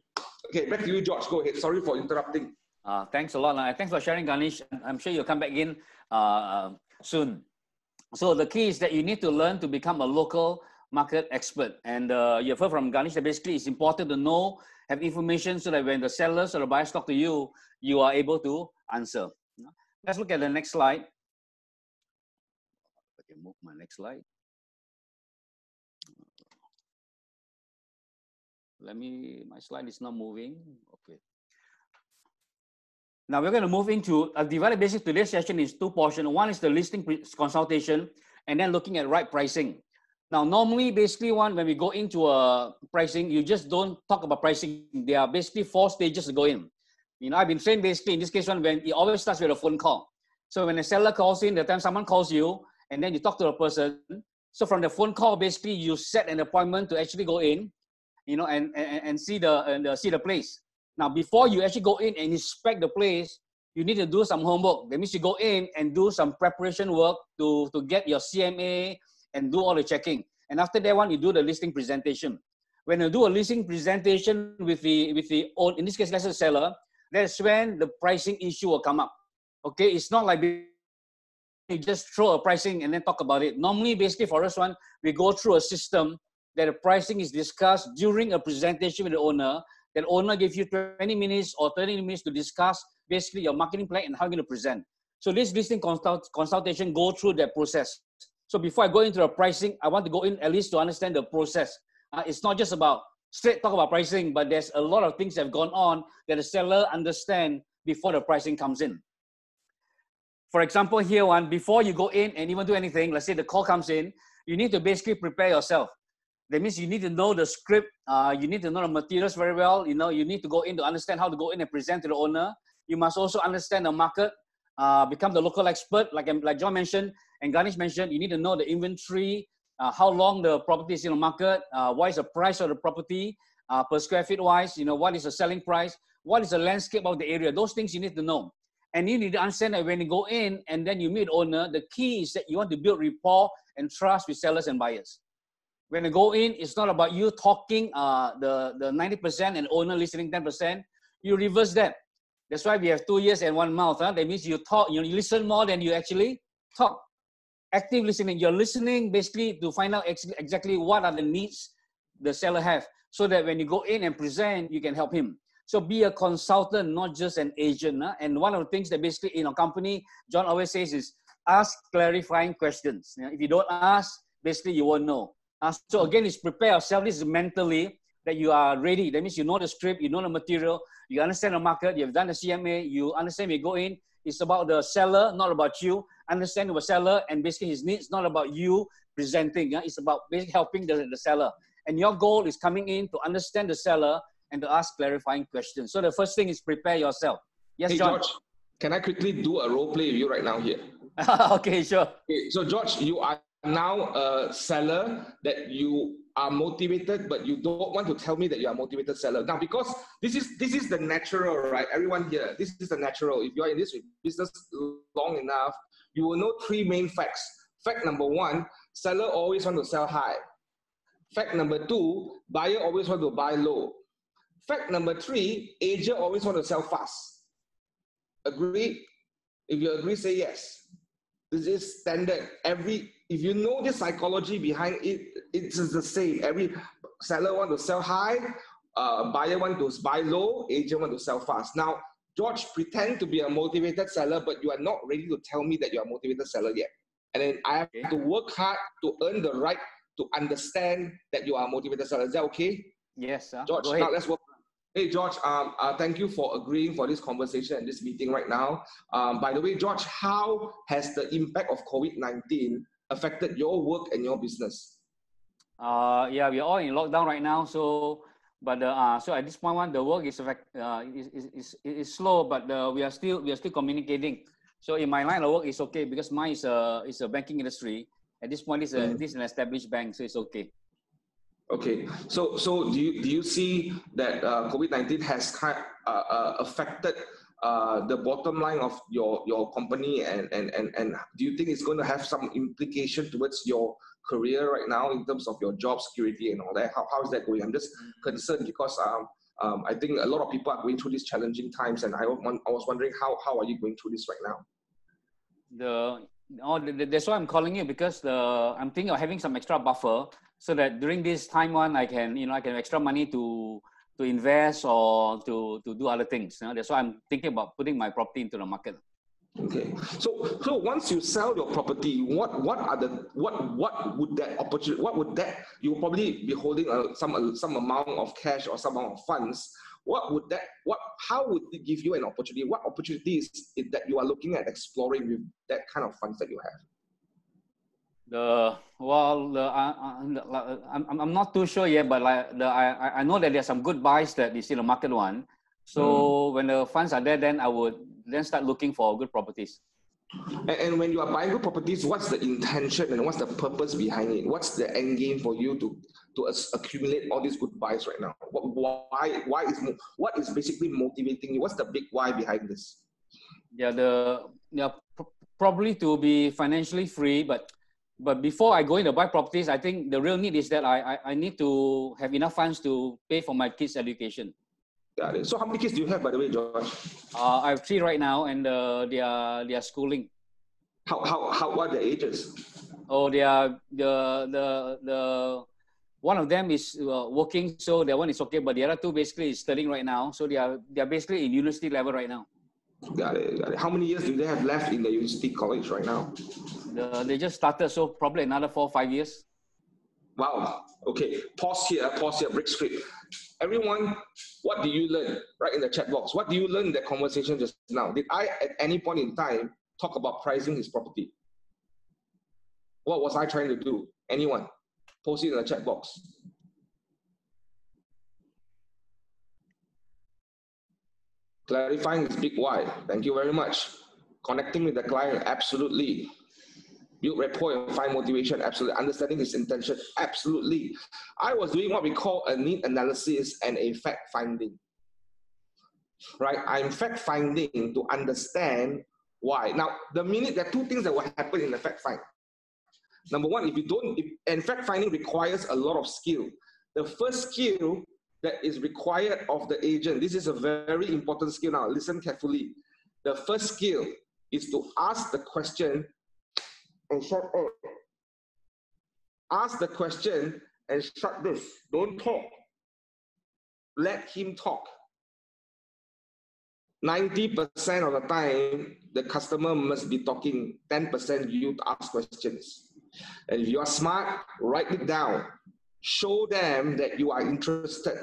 Speaker 1: Okay, back to you, George. Go ahead. Sorry for interrupting.
Speaker 3: Uh, thanks a lot. Uh, thanks for sharing, Ganesh. I'm sure you'll come back in uh, uh soon. So the key is that you need to learn to become a local market expert. And uh, you've heard from Ganesh that basically it's important to know, have information so that when the sellers or the buyers talk to you, you are able to answer. Let's look at the next slide. I can move my next slide. Let me, my slide is not moving. Okay. Now we're going to move into, a divided basic today's session is two portions. One is the listing consultation and then looking at right pricing. Now, normally, basically, one when we go into a pricing, you just don't talk about pricing. There are basically four stages to go in. You know, I've been trained basically in this case one when it always starts with a phone call. So when a seller calls in, the time someone calls you, and then you talk to a person. So from the phone call, basically, you set an appointment to actually go in, you know, and and, and see the and see the place. Now, before you actually go in and inspect the place, you need to do some homework. That means you go in and do some preparation work to to get your CMA and do all the checking. And after that one, you do the listing presentation. When you do a listing presentation with the with the own, in this case, let's say seller, that's when the pricing issue will come up. Okay, it's not like you just throw a pricing and then talk about it. Normally, basically for us one, we go through a system that the pricing is discussed during a presentation with the owner. That owner gives you 20 minutes or 30 minutes to discuss basically your marketing plan and how you're going to present. So this listing consult, consultation go through that process. So before I go into the pricing, I want to go in at least to understand the process. Uh, it's not just about straight talk about pricing, but there's a lot of things that have gone on that the seller understand before the pricing comes in. For example, here one, before you go in and even do anything, let's say the call comes in, you need to basically prepare yourself. That means you need to know the script, uh, you need to know the materials very well. You know, you need to go in to understand how to go in and present to the owner. You must also understand the market, uh, become the local expert. Like, like John mentioned, and Ganesh mentioned, you need to know the inventory, uh, how long the property is in the market, uh, what is the price of the property uh, per square feet wise, you know, what is the selling price, what is the landscape of the area. Those things you need to know. And you need to understand that when you go in and then you meet owner, the key is that you want to build rapport and trust with sellers and buyers. When you go in, it's not about you talking uh, the, the 90% and owner listening 10%. You reverse that. That's why we have two ears and one mouth. Huh? That means you talk, you listen more than you actually talk active listening. You're listening basically to find out ex- exactly what are the needs the seller have, so that when you go in and present, you can help him. So be a consultant, not just an agent. Huh? And one of the things that basically in a company, John always says is ask clarifying questions. You know, if you don't ask, basically you won't know. Uh, so again, is prepare yourself. This is mentally that you are ready. That means you know the script, you know the material, you understand the market, you've done the CMA, you understand you go in. It's about the seller, not about you understand the seller and basically his needs, not about you presenting. Yeah? It's about basically helping the, the seller. And your goal is coming in to understand the seller and to ask clarifying questions. So the first thing is prepare yourself. Yes,
Speaker 1: hey,
Speaker 3: John.
Speaker 1: George, can I quickly do a role play with you right now here? [LAUGHS]
Speaker 3: okay, sure.
Speaker 1: Okay, so George, you are now a seller that you are motivated, but you don't want to tell me that you are motivated seller. Now, because this is this is the natural, right? Everyone here, this is the natural. If you are in this business long enough, you will know three main facts. Fact number one, seller always want to sell high. Fact number two, buyer always want to buy low. Fact number three, agent always want to sell fast. Agree? If you agree, say yes. This is standard. Every if you know the psychology behind it, it's the same. Every seller want to sell high, uh, buyer want to buy low, agent want to sell fast. Now, George, pretend to be a motivated seller, but you are not ready to tell me that you're a motivated seller yet. And then I have okay. to work hard to earn the right to understand that you are a motivated seller. Is that okay?
Speaker 3: Yes, sir.
Speaker 1: George, now let's work. Hey, George, um, uh, thank you for agreeing for this conversation and this meeting right now. Um, by the way, George, how has the impact of COVID-19 affected your work and your business?
Speaker 3: Uh, yeah, we're all in lockdown right now. So but uh, so at this point one the work is uh, is, is, is, slow but uh, we are still we are still communicating so in my line of work it's okay because mine is a is a banking industry at this point is a mm. this is an established bank so it's okay
Speaker 1: okay so so do you do you see that uh, covid-19 has kind uh, uh, affected uh, the bottom line of your your company and, and and and do you think it's going to have some implication towards your career right now in terms of your job security and all that? How, how is that going? I'm just concerned because um, um, I think a lot of people are going through these challenging times, and I, I was wondering how, how are you going through this right now?
Speaker 3: The Oh, that's why I'm calling you because the I'm thinking of having some extra buffer so that during this time one I can you know I can extra money to to invest or to to do other things. You know? That's why I'm thinking about putting my property into the market.
Speaker 1: Okay, so so once you sell your property, what what are the what what would that opportunity? What would that you probably be holding a, some some amount of cash or some amount of funds. What would that what how would it give you an opportunity? What opportunities that you are looking at exploring with that kind of funds that you have?
Speaker 3: The well, the, uh, uh, I'm I'm not too sure yet, but like the I I know that there's some good buys that is in the market one. So mm. when the funds are there, then I would then start looking for good properties.
Speaker 1: And, and, when you are buying good properties, what's the intention and what's the purpose behind it? What's the end game for you to to accumulate all these good buys right now? What, why why is what is basically motivating you? What's the big why behind this?
Speaker 3: Yeah, the yeah probably to be financially free, but but before I go into buy properties, I think the real need is that I, I I need to have enough funds to pay for my kids' education.
Speaker 1: Got it. So how many kids do you have, by the way, George?
Speaker 3: Uh, I have three right now, and uh, they are they are schooling.
Speaker 1: How how how what are the ages?
Speaker 3: Oh, they are the the the one of them is uh, working, so that one is okay, but the other two basically is studying right now, so they are they are basically in university level right now.
Speaker 1: Got it, got it. How many years do they have left in the university college right now?
Speaker 3: The, they just started, so probably another four five years.
Speaker 1: Wow. Okay. Pause here. Pause here. Break script everyone, what do you learn? Right in the chat box. What do you learn in the conversation just now? Did I at any point in time talk about pricing his property? What was I trying to do? Anyone? Post it in the chat box. Clarifying his big why. Thank you very much. Connecting with the client, absolutely build rapport and find motivation, absolutely. Understanding his intention, absolutely. I was doing what we call a need analysis and a fact finding. Right? I'm fact finding to understand why. Now, the minute there are two things that will happen in the fact find. Number one, if you don't, if, and fact finding requires a lot of skill. The first skill that is required of the agent, this is a very important skill now. Listen carefully. The first skill is to ask the question and shut up. Ask the question and shut this. Don't talk. Let him talk. 90% of the time, the customer must be talking, 10% you ask questions. And if you are smart, write it down. Show them that you are interested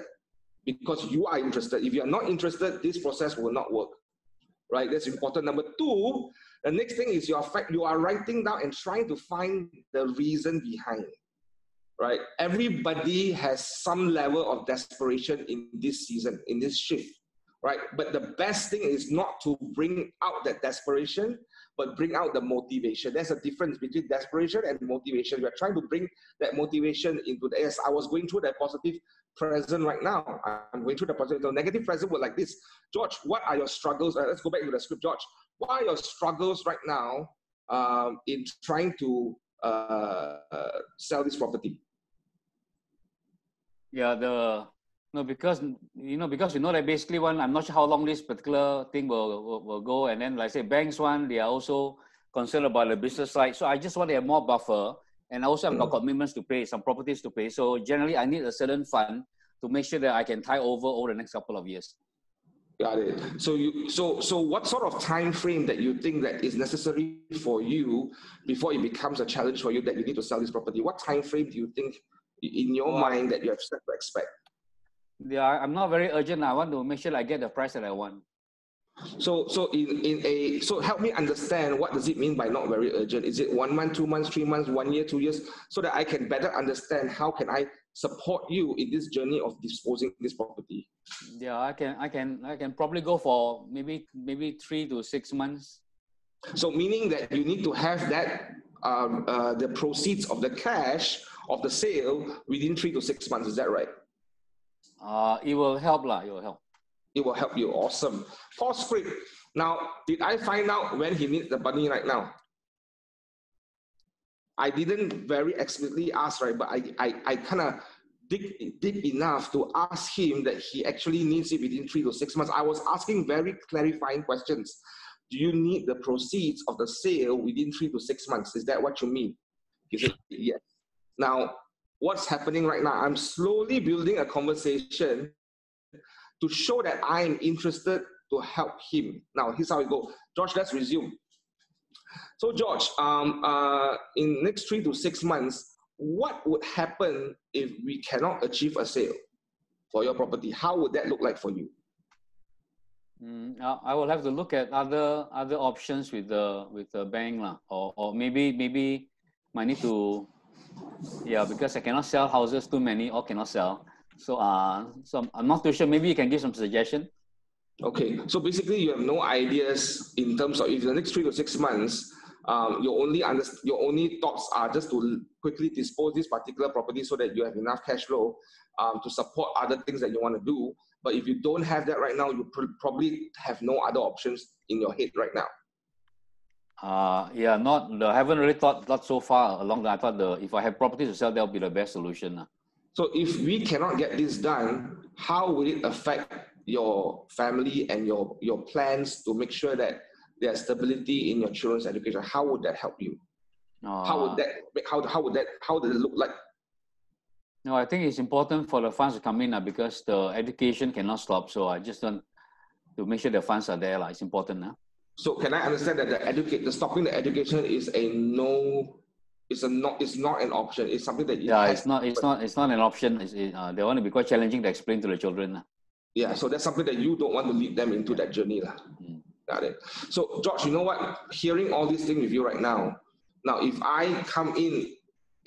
Speaker 1: because you are interested. If you are not interested, this process will not work. Right? That's important. Number two, the next thing is you are, you are writing down and trying to find the reason behind right? Everybody has some level of desperation in this season, in this shift, right? But the best thing is not to bring out that desperation, but bring out the motivation. There's a difference between desperation and motivation. We're trying to bring that motivation into the, yes, I was going through that positive present right now. I'm going through the positive, the negative present were like this. George, what are your struggles? Uh, let's go back to the script, George what are your struggles right now um, in trying to uh, uh, sell this property?
Speaker 3: Yeah, the no because you know because you know that basically one I'm not sure how long this particular thing will, will, will go and then like I say banks one they are also concerned about the business side so I just want to have more buffer and I also have got mm. commitments to pay some properties to pay so generally I need a certain fund to make sure that I can tie over over the next couple of years.
Speaker 1: Got it. So you so so what sort of time frame that you think that is necessary for you before it becomes a challenge for you that you need to sell this property? What time frame do you think in your mind that you have set to expect?
Speaker 3: Yeah, I'm not very urgent. I want to make sure I get the price that I want.
Speaker 1: So so in, in a so help me understand what does it mean by not very urgent? Is it one month, two months, three months, one year, two years? So that I can better understand how can I support you in this journey of disposing this property?
Speaker 3: Yeah, I can, I can, I can probably go for maybe maybe three to six months.
Speaker 1: So meaning that you need to have that um, uh, the proceeds of the cash of the sale within three to six months. Is that right?
Speaker 3: Uh, it will help lah. It will help.
Speaker 1: It will help you. Awesome. Pause script. Now, did I find out when he needs the money right now? I didn't very explicitly ask, right? But I, I, I kind of dig deep enough to ask him that he actually needs it within three to six months. I was asking very clarifying questions. do you need the proceeds of the sale within three to six months? Is that what you mean? He said, yes. Now, what's happening right now? I'm slowly building a conversation to show that I'm interested to help him. Now, here's how it goes. George, let's resume. So, George, um, uh, in next three to six months, what would happen if we cannot achieve a sale for your property? How would that look like for you?
Speaker 3: Mm, I will have to look at other other options with the with the bank lah, or or maybe maybe might need to yeah because I cannot sell houses too many or cannot sell. So uh so I'm not too sure. Maybe you can give some suggestion.
Speaker 1: Okay, so basically you have no ideas in terms of if the next three to six months, um, your only under, your only thoughts are just to quickly dispose this particular property so that you have enough cash flow um, to support other things that you want to do. But if you don't have that right now, you pr- probably have no other options in your head right now.
Speaker 3: Uh, yeah, not I haven't really thought that so far along. I thought the if I have property to sell, that'll be the best solution. Uh.
Speaker 1: So if we cannot get this done, how will it affect your family and your your plans to make sure that there's stability in your children's education? How would that help you? Uh, how would that how how would that how does it look like?
Speaker 3: No, I think it's important for the funds to come in uh, because the education cannot stop. So I just want to make sure the funds are there. Uh, it's important. Uh.
Speaker 1: So can I understand that the educate the stopping the education is a no it's a not it's not an option. It's something that
Speaker 3: yeah, it's not it's not it's not an option. It's, it, uh, they want to be quite challenging to explain to the children.
Speaker 1: Yeah, so that's something that you don't want to lead them into that journey. Mm. Got it. So George, you know what? Hearing all these things with you right now, now if I come in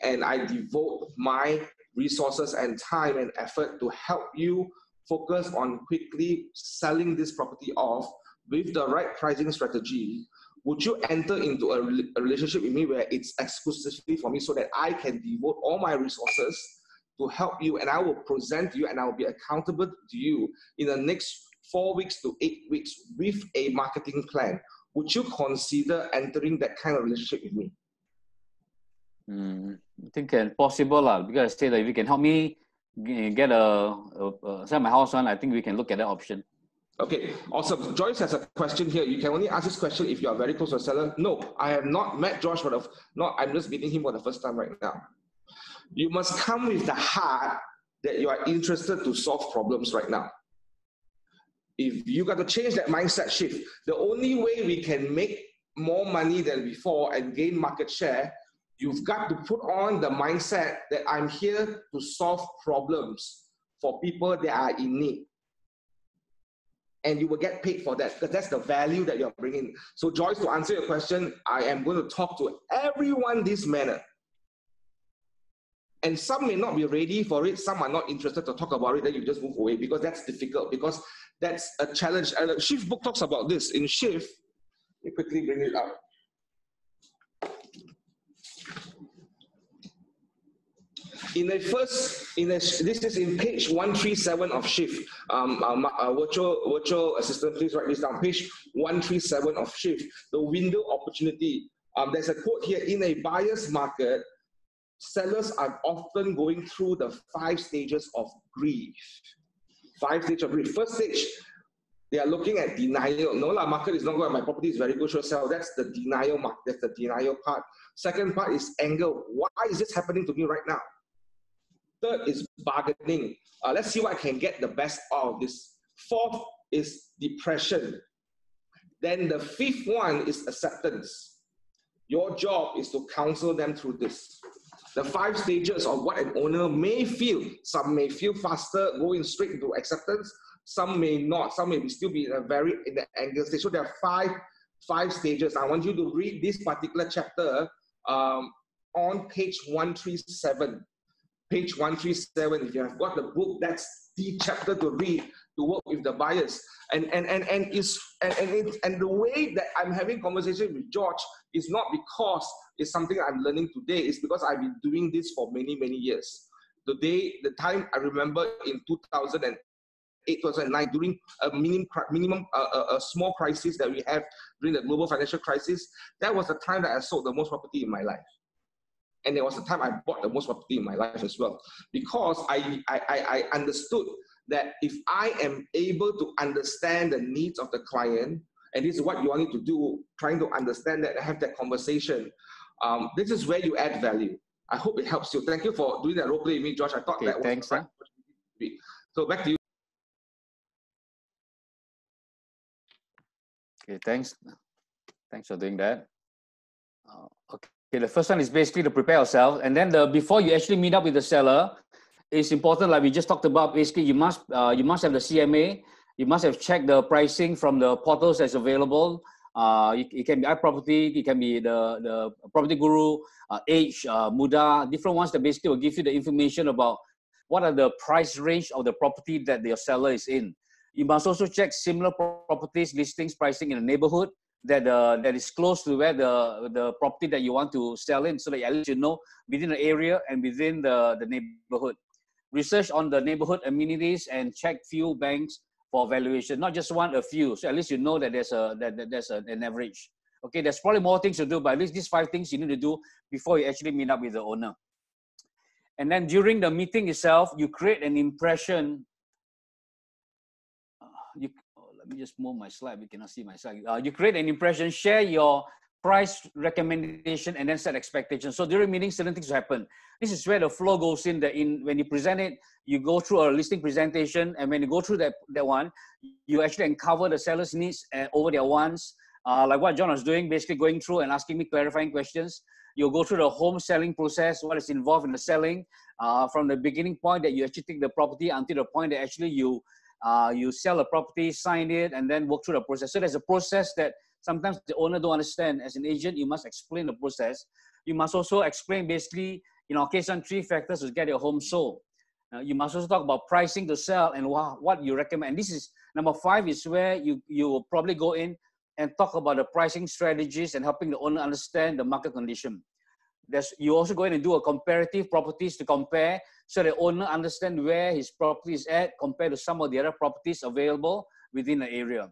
Speaker 1: and I devote my resources and time and effort to help you focus on quickly selling this property off with the right pricing strategy, would you enter into a, a, relationship with me where it's exclusively for me so that I can devote all my resources to help you and I will present you and I will be accountable to you in the next four weeks to eight weeks with a marketing plan? Would you consider entering that kind of relationship with me?
Speaker 3: Mm, I think it's possible lah because I say that if you can help me get a, a, a sell my house one, I think we can look at that option.
Speaker 1: Okay, awesome. Joyce has a question here. You can only ask this question if you are very close to a seller. No, I have not met George for the not. I'm just meeting him for the first time right now. You must come with the heart that you are interested to solve problems right now. If you got to change that mindset shift, the only way we can make more money than before and gain market share, you've got to put on the mindset that I'm here to solve problems for people that are in need and you will get paid for that because that's the value that you're bringing. So, Joyce, to answer your question, I am going to talk to everyone this manner. And some may not be ready for it, some are not interested to talk about it, then you just move away because that's difficult, because that's a challenge. Shift Book talks about this. In Shift, let me quickly bring it up. In the first, in the, this is in page 137 of Shift. Um, um, uh, virtual, virtual assistant, please write this down. Page 137 of Shift, the window opportunity. Um, there's a quote here, in a buyer's market, sellers are often going through the five stages of grief. Five stages of grief. First stage, they are looking at denial. No, la market is not good. My property is very good. Sure, sell. That's the denial mark. That's the denial part. Second part is anger. Why is this happening to me right now? Third is bargaining. Uh, let's see what I can get the best out of this. Fourth is depression. Then the fifth one is acceptance. Your job is to counsel them through this. The five stages of what an owner may feel. Some may feel faster, going straight into acceptance. Some may not. Some may still be in a very in the anger stage. So there are five five stages. I want you to read this particular chapter um, on page 137 page 137. If you have got the book, that's the chapter to read to work with the buyers. And and and and is and and, it, and the way that I'm having conversation with George is not because it's something I'm learning today. It's because I've been doing this for many many years. The day, the time I remember in 2008, 2009, during a minimum minimum a small crisis that we have during the global financial crisis, that was the time that I sold the most property in my life and there was a time I bought the most property in my life as well because I, I, I understood that if I am able to understand the needs of the client and this is what you want to do, trying to understand that and have that conversation. Um, this is where you add value. I hope it helps you. Thank you for doing that role play with me, George. I thought
Speaker 3: okay,
Speaker 1: that was
Speaker 3: thanks, huh?
Speaker 1: So back to you.
Speaker 3: Okay, thanks. Thanks for doing that. Uh, okay, the first one is basically to prepare yourself, and then the before you actually meet up with the seller, it's important. Like we just talked about, basically you must uh, you must have the CMA. You must have checked the pricing from the portals that's available. Uh, it, it, can be iProperty, it can be the, the Property Guru, uh, Age, uh, Mudah, different ones that basically will give you the information about what are the price range of the property that your seller is in. You must also check similar properties listings pricing in the neighborhood that uh, that is close to where the the property that you want to sell in, so that at least you know within the area and within the the neighborhood. Research on the neighborhood amenities and check few banks for valuation, not just one, a few. So at least you know that there's a that, that there's a, an average. Okay, there's probably more things to do, but at least these five things you need to do before you actually meet up with the owner. And then during the meeting itself, you create an impression. You, me just move my slide. We cannot see my slide. Uh, you create an impression, share your price recommendation, and then set expectations. So during meetings, certain things happen. This is where the flow goes in. The in when you present it, you go through a listing presentation, and when you go through that that one, you actually uncover the seller's needs uh, over their wants. Uh, like what John was doing, basically going through and asking me clarifying questions you'll go through the home selling process, what is involved in the selling, uh, from the beginning point that you actually take the property until the point that actually you uh, you sell a property, sign it, and then work through the process. So there's a process that sometimes the owner don't understand. As an agent, you must explain the process. You must also explain basically, in our case, on three factors to get your home sold. Uh, you must also talk about pricing to sell and wh- what you recommend. And this is number five is where you you will probably go in and talk about the pricing strategies and helping the owner understand the market condition. There's, you also go in and do a comparative properties to compare so the owner understand where his property is at compared to some of the other properties available within the area.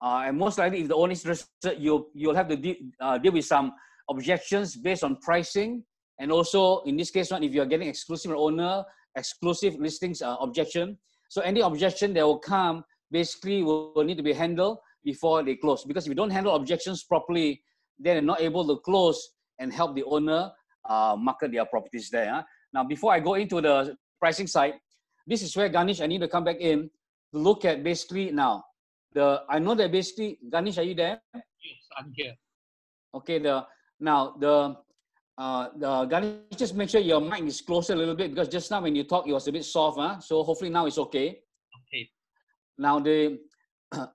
Speaker 3: Uh, and most likely, if the owner is interested, you'll, you'll have to de- uh, deal with some objections based on pricing. And also, in this case, one, if you're getting exclusive owner, exclusive listings uh, objection. So any objection that will come basically will, will need to be handled before they close. Because if you don't handle objections properly, then they're not able to close and help the owner uh, market their properties there. Huh? Now, before I go into the pricing side, this is where Ganesh, I need to come back in to look at basically now. The I know that basically, Ganesh, are you there?
Speaker 4: Yes, I'm here.
Speaker 3: Okay, the now the uh, the Ganesh, just make sure your mic is closer a little bit because just now when you talk, it was a bit soft. Huh? So hopefully now it's okay.
Speaker 4: Okay.
Speaker 3: Now the [CLEARS THROAT] uh,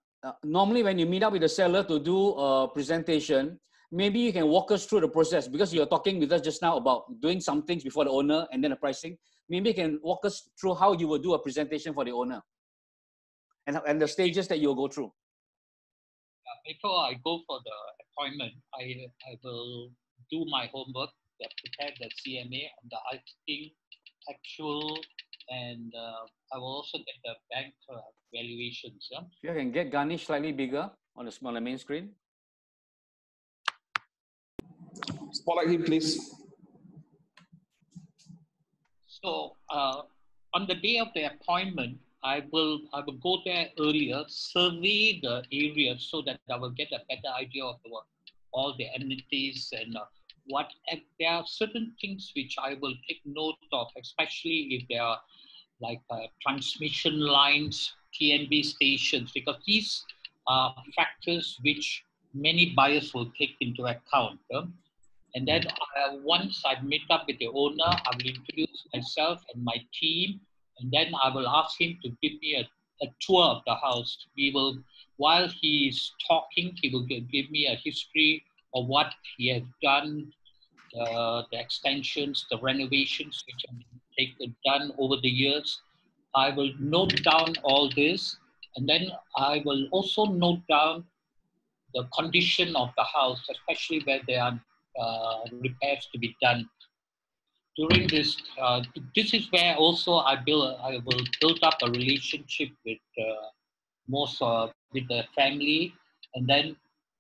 Speaker 3: normally when you meet up with the seller to do a presentation, maybe you can walk us through the process because you're talking with us just now about doing some things before the owner and then the pricing. Maybe you can walk us through how you will do a presentation for the owner and, and the stages that you'll go through.
Speaker 4: before I go for the appointment, I, I will do my homework, prepare the CMA on the asking actual and uh, I will also get the bank uh, valuations. Yeah?
Speaker 3: You can get Ganesh slightly bigger on the, on the main screen.
Speaker 1: Him, please.
Speaker 4: So uh, on the day of the appointment, I will I will go there earlier, survey the area so that I will get a better idea of the, all the amenities and uh, what there are certain things which I will take note of, especially if there are like uh, transmission lines, TNB stations, because these are factors which many buyers will take into account. And then uh, once I meet up with the owner, I will introduce myself and my team, and then I will ask him to give me a, a tour of the house. We will, while he's talking, he will give, give me a history of what he has done, uh, the extensions, the renovations which have been taken, done over the years. I will note down all this, and then I will also note down the condition of the house, especially where there are uh, repairs to be done. During this, uh, this is where also I build, I will build up a relationship with uh, most with the family, and then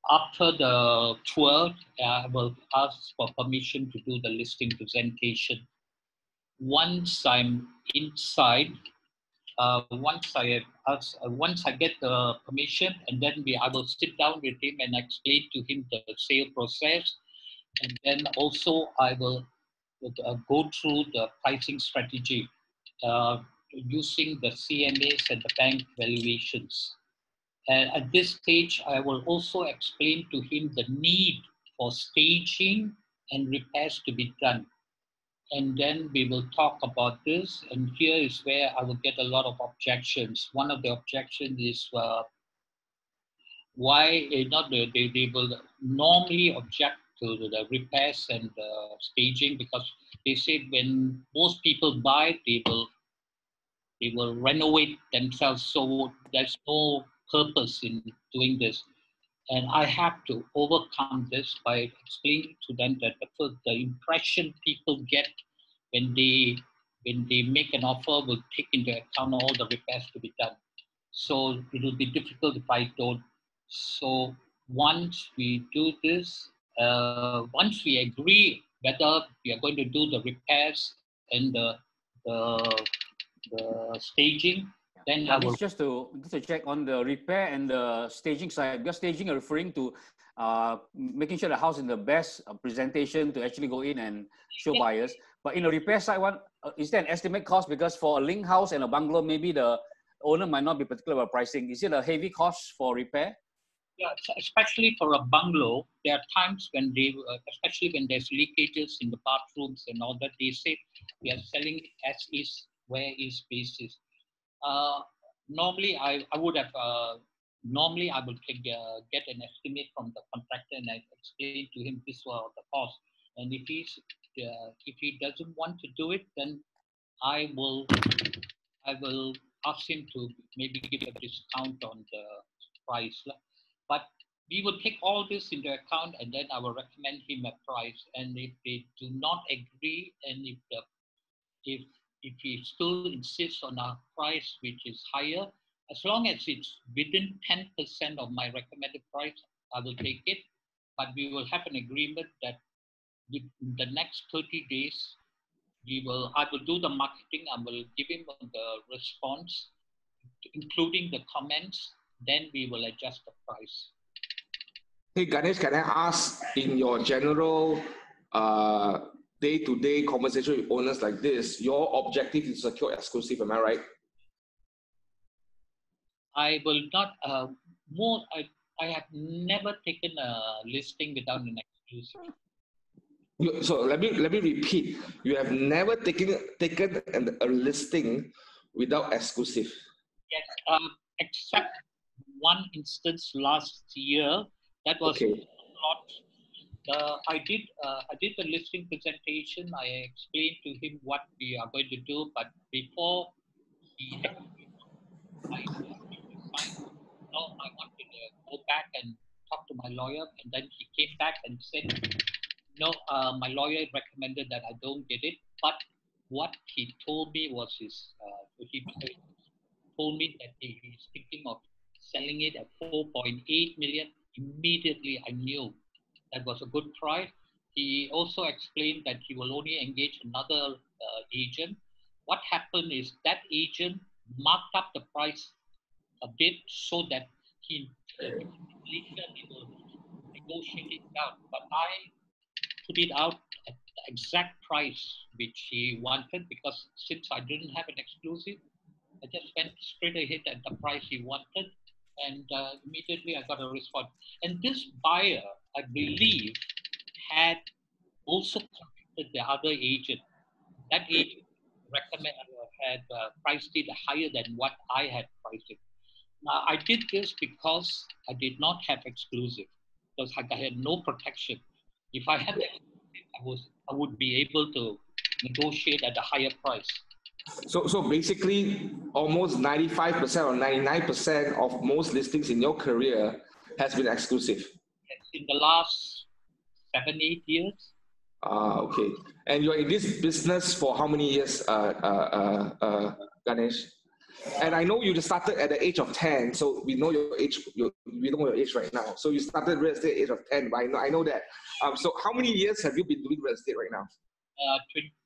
Speaker 4: after the tour, I will ask for permission to do the listing presentation. Once I'm inside, uh, once I uh, once I get the permission, and then we, I will sit down with him and explain to him the sale process, and then also I will uh, go through the pricing strategy uh, using the CMAs and the bank valuations. And at this stage, I will also explain to him the need for staging and repairs to be done and then we will talk about this. And here is where I will get a lot of objections. One of the objections is uh, why uh, not the, they, they will normally object to the repairs and staging because they said when most people buy, they will they will renovate themselves. So there's no purpose in doing this. And I have to overcome this by explaining to them that the, the impression people get when they when they make an offer will take into account all the repairs to be done. So it will be difficult if I don't. So once we do this, uh, once we agree whether we are going to do the repairs and the the, the staging, then
Speaker 3: yeah, I will just to just to check on the repair and the staging side. Because staging are referring to uh, making sure the house in the best uh, presentation to actually go in and show yeah. buyers. But in the repair side, one uh, is there an estimate cost because for a link house and a bungalow, maybe the owner might not be particular about pricing. Is it a heavy cost for repair?
Speaker 4: Yeah, especially for a bungalow, there are times when they, uh, especially when there's leakages in the bathrooms and all that, they say we are selling as is, where is basis. Uh, normally, I, I would have, uh, normally I would uh, get an estimate from the contractor and I explain to him this was the cost. And if he's uh, if he doesn't want to do it, then I will I will ask him to maybe give a discount on the price. But we will take all this into account and then I will recommend him a price. And if they do not agree and if the if if he still insists on a price which is higher, as long as it's within 10% of my recommended price, I will take it. But we will have an agreement that within the next 30 days, we will, I will do the marketing, I will give him the response, including the comments, then we will adjust the price.
Speaker 1: Hey Ganesh, can I ask in your general uh, day-to-day conversation with owners like this, your objective is to secure exclusive, am I right?
Speaker 4: I will not, uh, more, I, I have never taken a listing without an exclusive.
Speaker 1: You, so let me let me repeat. You have never taken taken a listing without exclusive.
Speaker 4: Yes, um, except one instance last year. That was okay. not. Uh, I did uh, I did the listing presentation. I explained to him what we are going to do, but before he, I, no, I wanted to go back and talk to my lawyer, and then he came back and said no, uh, my lawyer recommended that I don't get it. But what he told me was his, uh, he told me that he is thinking of selling it at 4.8 million. Immediately, I knew that was a good price. He also explained that he will only engage another uh, agent. What happened is that agent marked up the price a bit so that he later he will negotiate it down. But I put it out at the exact price which he wanted because since I didn't have an exclusive, I just went straight ahead at the price he wanted and uh, immediately I got a response. And this buyer, I believe, had also contacted the other agent. That agent recommend, uh, had uh, priced it higher than what I had priced it. Now, I did this because I did not have exclusive, because I had no protection. If I had I was I would be able to negotiate at a higher price.
Speaker 1: So, so basically, almost 95% or 99% of most listings in your career has been exclusive.
Speaker 4: In the last seven, eight years.
Speaker 1: Ah, okay. And you're in this business for how many years, uh, uh, uh, uh Ganesh? And I know you just started at the age of 10, so we know your age, you, we know your age right now. So you started real estate age of 10, but I know, I know that. Um, so how many years have you been doing real estate right now?
Speaker 4: Uh,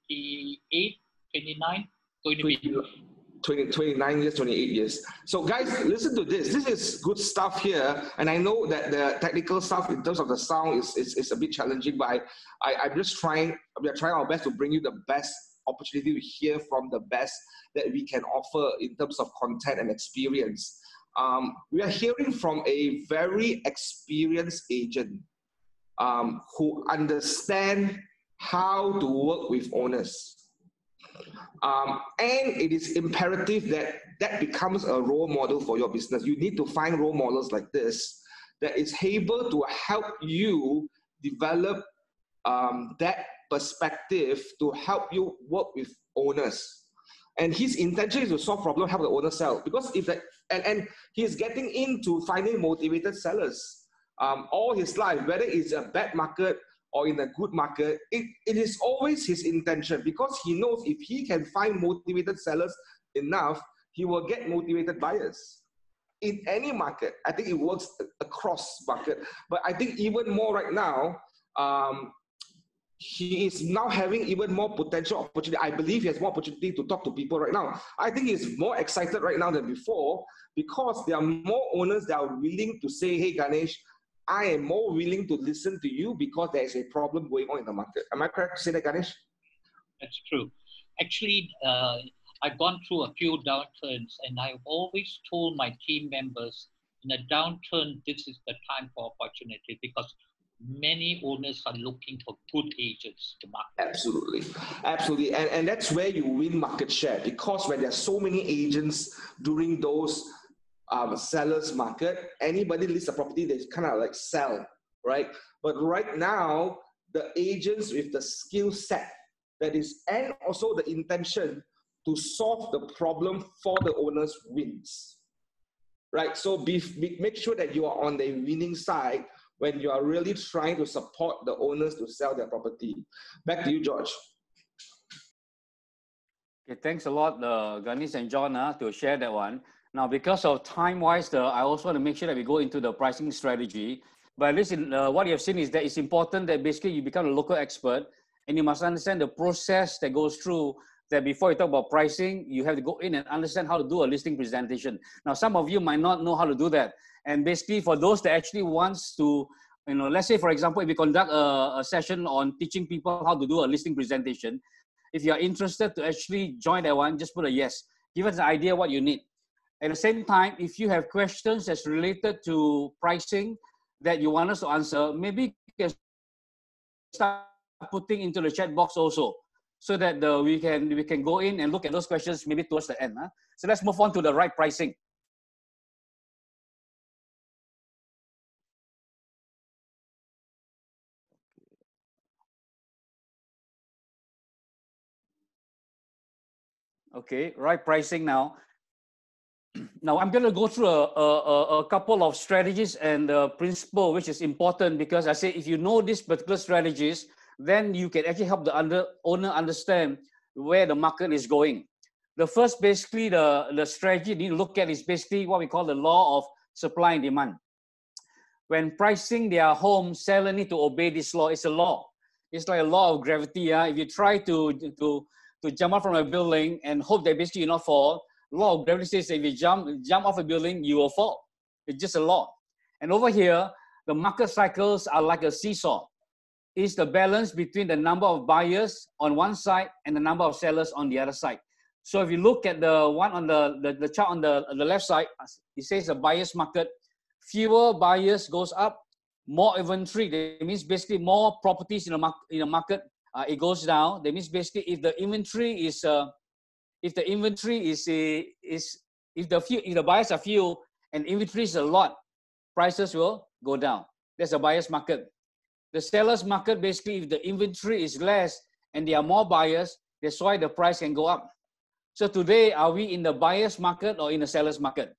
Speaker 4: 28, 29, going to be.
Speaker 1: 20, 29 years, 28 years. So guys, listen to this. This is good stuff here. And I know that the technical stuff in terms of the sound is, is, is a bit challenging, but I, I, I'm just trying, we are trying our best to bring you the best opportunity to hear from the best that we can offer in terms of content and experience. Um, we are hearing from a very experienced agent um, who understand how to work with owners. Um, and it is imperative that that becomes a role model for your business. You need to find role models like this that is able to help you develop um, that perspective to help you work with owners. And his intention is to solve problem, help the owner sell. Because if that, and, and he's getting into finding motivated sellers um, all his life, whether it's a bad market or in a good market, it, it is always his intention because he knows if he can find motivated sellers enough, he will get motivated buyers. In any market, I think it works across market, but I think even more right now, um, he is now having even more potential opportunity. I believe he has more opportunity to talk to people right now. I think he's more excited right now than before because there are more owners that are willing to say, hey, Ganesh, I am more willing to listen to you because there is a problem going on in the market. Am I correct to say that, Ganesh?
Speaker 4: That's true. Actually, uh, I've gone through a few downturns, and I've always told my team members in a downturn, this is the time for opportunity because many owners are looking for good agents to market.
Speaker 1: Absolutely. Absolutely. And, and that's where you win market share because when there are so many agents during those um, seller's market. Anybody lists a property, they kind of like sell, right? But right now, the agents with the skill set that is, and also the intention to solve the problem for the owners wins, right? So be, be, make sure that you are on the winning side when you are really trying to support the owners to sell their property. Back to you, George.
Speaker 3: Okay, thanks a lot, uh, Ganesh and John, uh, to share that one. Now, because of time-wise, the, I also want to make sure that we go into the pricing strategy. But at least in, uh, what you have seen is that it's important that basically you become a local expert and you must understand the process that goes through that before you talk about pricing, you have to go in and understand how to do a listing presentation. Now, some of you might not know how to do that. And basically for those that actually wants to, you know, let's say for example, if we conduct a, a session on teaching people how to do a listing presentation, if you are interested to actually join that one, just put a yes. Give us an idea what you need. At the same time, if you have questions that's related to pricing that you want us to answer, maybe you can start putting into the chat box also so that the, we can we can go in and look at those questions maybe towards the end. Huh? So let's move on to the right pricing. Okay, right pricing now now I'm going to go through a, a, a couple of strategies and the principle, which is important because I say if you know these particular strategies, then you can actually help the under, owner understand where the market is going. The first, basically, the, the strategy you need to look at is basically what we call the law of supply and demand. When pricing their home, seller need to obey this law. It's a law. It's like a law of gravity. Yeah? If you try to, to, to jump out from a building and hope that basically you not fall, law of gravity says if you jump, jump off a building, you will fall. It's just a law. And over here, the market cycles are like a seesaw. It's the balance between the number of buyers on one side and the number of sellers on the other side. So if you look at the one on the, the, the chart on the, the left side, it says the buyer's market. Fewer buyers goes up, more inventory. That means basically more properties in the, mar- in the market, uh, it goes down. That means basically if the inventory is uh, if the inventory is is if the few if the buyers are few and inventory is a lot, prices will go down. That's a buyer's market. The seller's market basically if the inventory is less and there are more buyers, that's why the price can go up. So today, are we in the buyer's market or in the seller's market?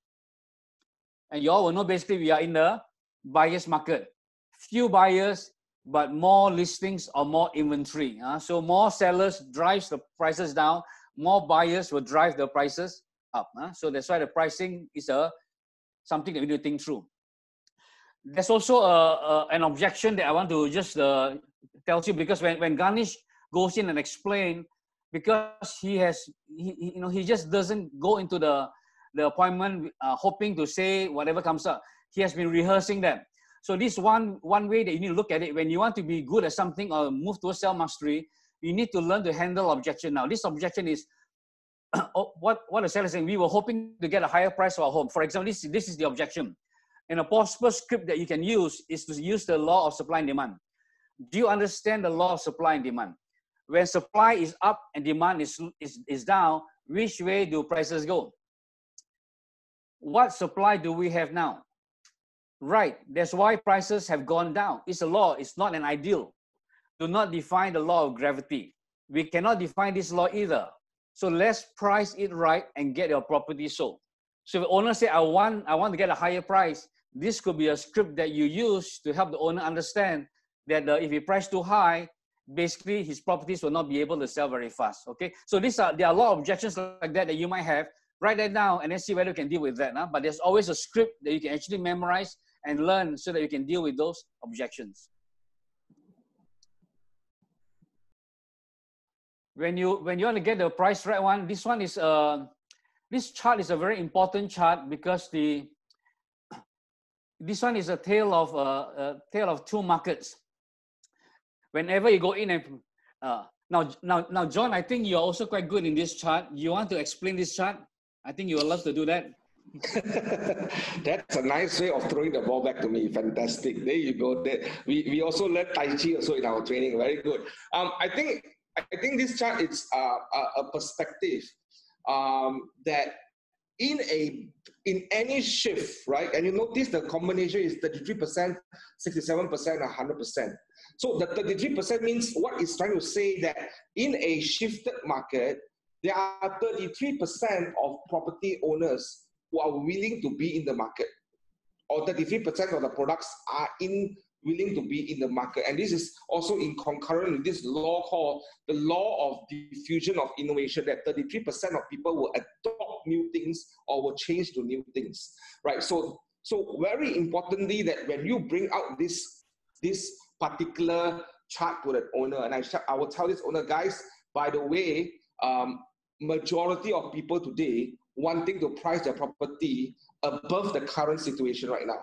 Speaker 3: And you all will know basically we are in the buyer's market. Few buyers, but more listings or more inventory. Uh, so more sellers drives the prices down more buyers will drive the prices up. Huh? So that's why the pricing is a something that we need to think through. There's also a, a an objection that I want to just uh, tell you because when, when Ganesh goes in and explain because he has he, you know he just doesn't go into the the appointment uh, hoping to say whatever comes up he has been rehearsing them so this one one way that you need to look at it when you want to be good at something or move towards self mastery you need to learn to handle objection now this objection is [COUGHS] oh, what what the seller is saying we were hoping to get a higher price for our home for example this, this is the objection and a possible script that you can use is to use the law of supply and demand do you understand the law of supply and demand when supply is up and demand is, is, is down, which way do prices go? What supply do we have now? Right, that's why prices have gone down. It's a law, it's not an ideal. Do not define the law of gravity. We cannot define this law either. So let's price it right and get your property sold. So if the owner say, I want, I want to get a higher price, this could be a script that you use to help the owner understand that uh, if you price too high, basically his properties will not be able to sell very fast. Okay, so these are there are a lot of objections like that that you might have. Write that down and then see whether you can deal with that. Huh? But there's always a script that you can actually memorize and learn so that you can deal with those objections. When you when you want to get the price right one, this one is uh this chart is a very important chart because the this one is a tale of uh, a tale of two markets whenever you go in and uh, now, now, now, John, I think you're also quite good in this chart. You want to explain this chart? I think you will love to do that. [LAUGHS]
Speaker 1: That's a nice way of throwing the ball back to me. Fantastic. There you go. There. We, we also learned Tai Chi also in our training. Very good. Um, I think I think this chart is a, a perspective um, that in a in any shift, right? And you notice the combination is 33%, 67%, 100%. So the 33% means what is trying to say that in a shifted market, there are 33% of property owners who are willing to be in the market, or 33% of the products are in willing to be in the market. And this is also in concurrent with this law called the law of diffusion of innovation, that 33% of people will adopt new things or will change to new things, right? So, so very importantly that when you bring out this, this particular chart to that owner. And I, I will tell this owner, guys, by the way, um, majority of people today wanting to price their property above the current situation right now.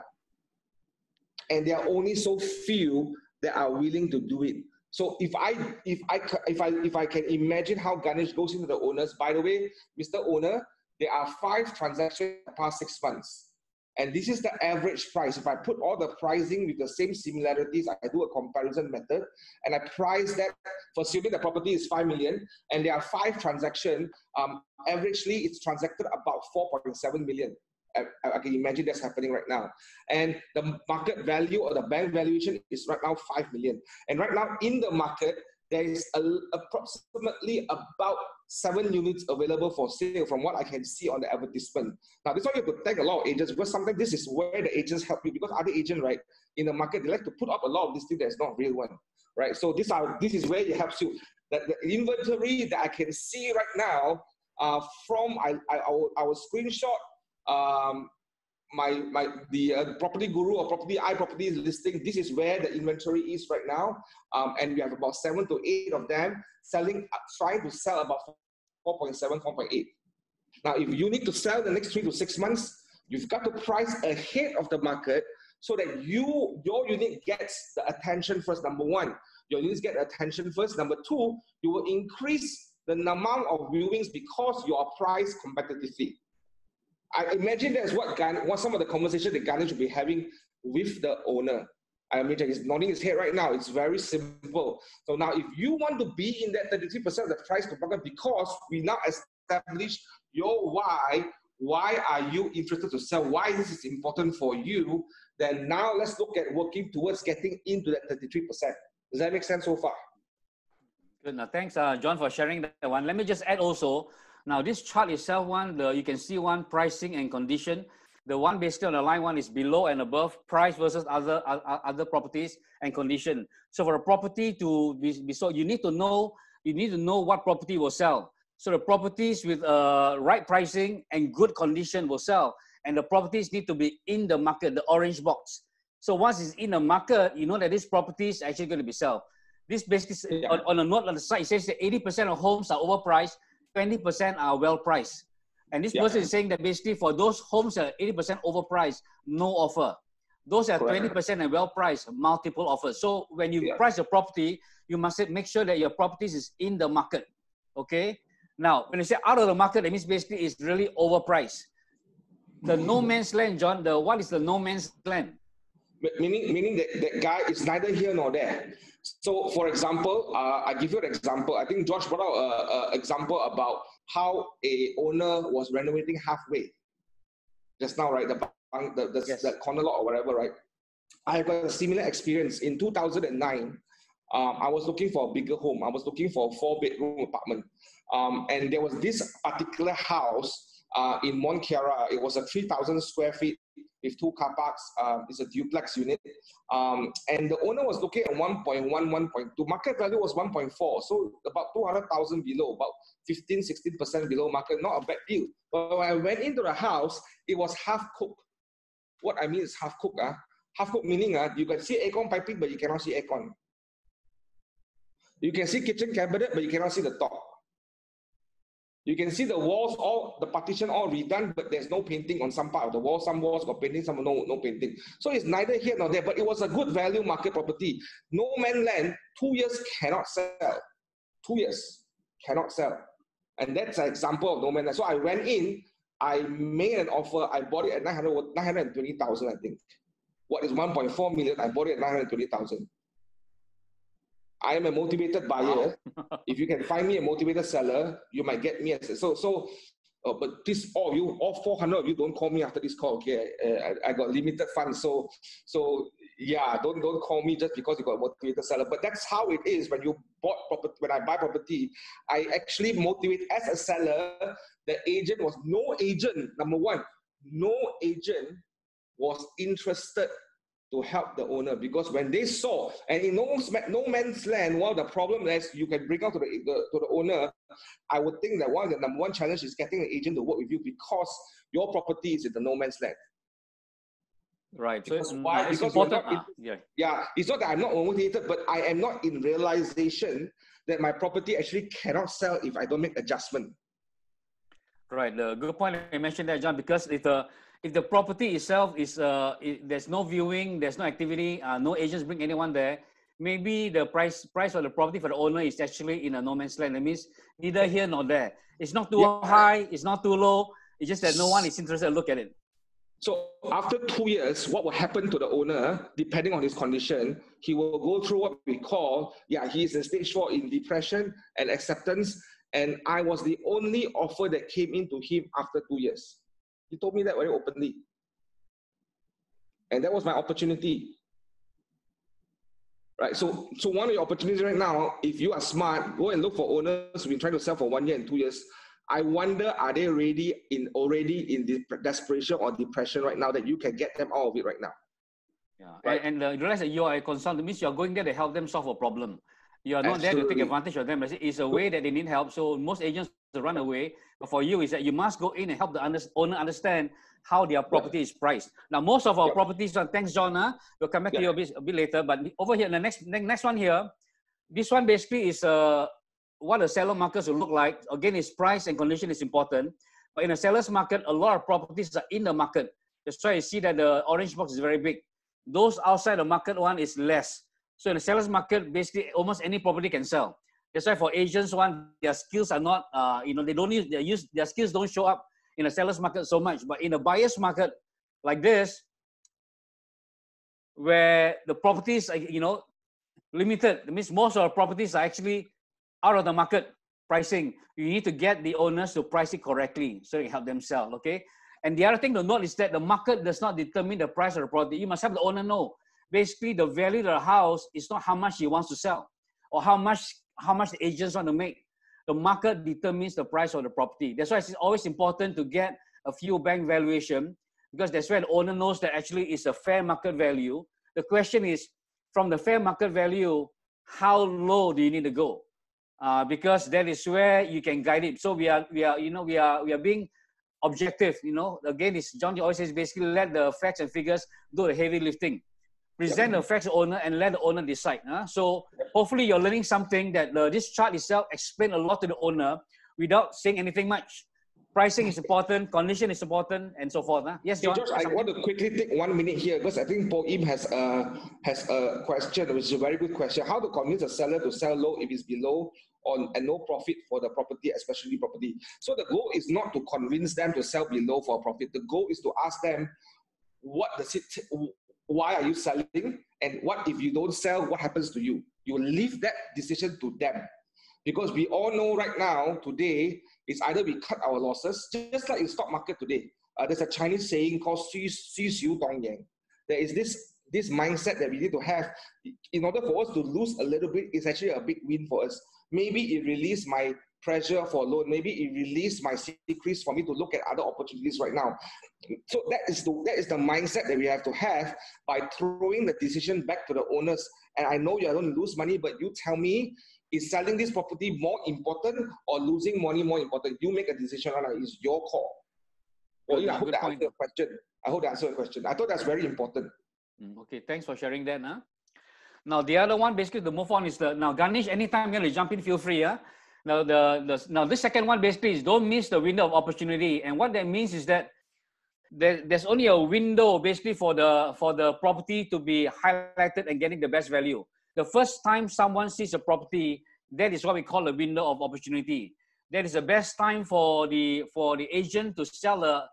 Speaker 1: And there are only so few that are willing to do it. So if I if I if I if I can imagine how Ganesh goes into the owners, by the way, Mr. Owner, there are five transactions past six months. And this is the average price. If I put all the pricing with the same similarities, I do a comparison method and I price that for assuming the property is 5 million and there are five transactions, um, averagely it's transacted about 4.7 million. I, I, can imagine that's happening right now. And the market value or the bank valuation is right now 5 million. And right now in the market, there is a, approximately about seven units available for sale from what I can see on the advertisement. Now, this is why you have to thank a lot of agents because sometimes this is where the agents help you because other agents, right, in the market, they like to put up a lot of this thing that's not real one, right? So this are this is where it helps you. That the inventory that I can see right now uh, from I, I, our screenshot um, my my the uh, PropertyGuru or property i property listing this is where the inventory is right now. Um, and we have about seven to eight of them selling uh, trying to sell about 4.7 4.8 now if you need to sell the next three to six months you've got to price ahead of the market so that you your unit gets the attention first number one. Your units get attention first. Number two you will increase the amount of viewings because you are priced competitively I imagine that's what Gan, what some of the conversation that Ganesh should be having with the owner. I mean, he's nodding his head right now. It's very simple. So now, if you want to be in that 33% of the price per market, because we now establish your why, why are you interested to sell? Why this is important for you? Then now let's look at working towards getting into that 33%. Does that make sense so far?
Speaker 3: Good. Now, thanks, uh, John, for sharing that one. Let me just add also now this chart itself, one, the, you can see one pricing and condition. The one basically on the line one is below and above price versus other other properties and condition. So for a property to be, be sold, you need to know you need to know what property will sell. So the properties with uh, right pricing and good condition will sell, and the properties need to be in the market, the orange box. So once it's in the market, you know that this property is actually going to be sold. This basically, yeah. on, on a note on the side, it says that 80% of homes are overpriced, 20% are well priced. And this yeah. person is saying that basically for those homes that are 80% overpriced, no offer. Those are 20% and well priced, multiple offers. So when you yeah. price a property, you must make sure that your properties is in the market. Okay. Now, when you say out of the market, that means basically it's really overpriced. The no mm-hmm. man's land, John, the what is the no man's land?
Speaker 1: Meaning, meaning that that guy is neither here nor there. So, for example, uh, I give you an example. I think Josh brought out an example about how a owner was renovating halfway. Just now, right? The the, the, yes. the corner lot or whatever, right? I have a similar experience in 2009. Um, I was looking for a bigger home. I was looking for a four bedroom apartment. Um, and there was this particular house uh, in Mont It was a 3,000 square feet with two car parks. Um, it's a duplex unit. Um, and the owner was looking at 1.1, 1.2. Market value was 1.4. So about 200,000 below, about 15, 16% below market. Not a bad deal. But when I went into the house, it was half cooked. What I mean is half cooked. Uh. Half cooked meaning uh, you can see aircon piping, but you cannot see aircon. You can see kitchen cabinet, but you cannot see the top. You can see the walls, all the partition all redone, but there's no painting on some part of the wall. Some walls got painting, some no, no painting. So it's neither here nor there, but it was a good value market property. No man land, two years cannot sell. Two years cannot sell. And that's an example of no man land. So I went in, I made an offer, I bought it at 900, 920,000, I think. What is 1.4 million? I bought it at 920,000. I am a motivated buyer. [LAUGHS] if you can find me a motivated seller, you might get me. A, so, so, uh, but please, all you, all 400 of you, don't call me after this call. Okay, uh, I, I, got limited funds, so, so yeah, don't don't call me just because you got a motivated seller. But that's how it is when you bought property. When I buy property, I actually motivate as a seller. The agent was no agent. Number one, no agent was interested to help the owner because when they saw and in no, no man's land one of the problem is you can bring out to the, the, to the owner i would think that one of the number one challenge is getting an agent to work with you because your property is in the no man's land
Speaker 3: right
Speaker 1: because so why because important. In, ah, yeah. yeah it's not that i'm not motivated but i am not in realization that my property actually cannot sell if i don't make adjustment
Speaker 3: right the good point you mentioned that john because if the if the property itself is uh, it, there's no viewing, there's no activity, uh, no agents bring anyone there, maybe the price price of the property for the owner is actually in a no man's land. That means neither here nor there. It's not too yeah. high, it's not too low. It's just that no one is interested to look at it.
Speaker 1: So after two years, what will happen to the owner, depending on his condition, he will go through what we call, yeah, he's in stage four in depression and acceptance. And I was the only offer that came into him after two years. He told me that very openly. And that was my opportunity. Right. So, so one of your opportunities right now, if you are smart, go and look for owners who've been trying to sell for one year and two years. I wonder, are they ready in already in the desperation or depression right now that you can get them out of it right now?
Speaker 3: Yeah. Right? And, and uh, realize that you are a consultant means you're going there to help them solve a problem. You are not Absolutely. there to take advantage of them. It's a way that they need help. So most agents run away. But for you, is that you must go in and help the under, owner understand how their property yeah. is priced. Now, most of our yeah. properties, uh, thanks, John, uh, we'll come back yeah. to you a bit, a bit later. But over here, the next next one here, this one basically is uh, what the seller market will look like. Again, its price and condition is important. But in a seller's market, a lot of properties are in the market. That's why you see that the orange box is very big. Those outside the market one is less. So in the seller's market, basically almost any property can sell. That's why for Asians, one their skills are not, uh, you know, they don't use their use their skills don't show up in a seller's market so much. But in a buyer's market like this, where the properties are, you know, limited, that means most of the properties are actually out of the market pricing. You need to get the owners to price it correctly so can help them sell. Okay. And the other thing to note is that the market does not determine the price of the property. You must have the owner know. Basically, the value of the house is not how much he wants to sell or how much how much the agents want to make. The market determines the price of the property. That's why it's always important to get a few bank valuation because that's where the owner knows that actually it's a fair market value. The question is, from the fair market value, how low do you need to go? Uh, because that is where you can guide it. So we are, we are, you know, we are, we are being objective. You know, again, it's John always says basically let the facts and figures do the heavy lifting. Present the facts to owner and let the owner decide. Huh? So hopefully you're learning something that uh, this chart itself explain a lot to the owner without saying anything much. Pricing is important, condition is important, and so forth. Huh? Yes,
Speaker 1: Hey,
Speaker 3: John.
Speaker 1: George, I want to quickly take one minute here because I think Paul Im has a, has a question, which is a very good question. How to convince a seller to sell low if it's below on and no profit for the property, especially property. So the goal is not to convince them to sell below for a profit. The goal is to ask them, what does it, why are you selling? And what if you don't sell, what happens to you? You leave that decision to them. Because we all know right now, today, is either we cut our losses, just like in stock market today. Uh, there's a Chinese saying called "xu xiu dong yang." There is this this mindset that we need to have in order for us to lose a little bit is actually a big win for us. Maybe it released my pressure for loan. Maybe it released my secrets for me to look at other opportunities right now. So that is the that is the mindset that we have to have by throwing the decision back to the owners. And I know you're going to lose money, but you tell me is selling this property more important or losing money more important? You make a decision on it. It's your call. Well, yeah, I hope that answered the question. I hope that answered the question. I thought that's very important.
Speaker 3: Mm, Okay, thanks for sharing that. Huh? Now the other one, basically, the move on is the now Ganesh. Anytime you want to jump in, feel free. Yeah. Now the, the now this second one basically is don't miss the window of opportunity, and what that means is that there, there's only a window basically for the for the property to be highlighted and getting the best value. The first time someone sees a property, that is what we call a window of opportunity. That is the best time for the for the agent to sell a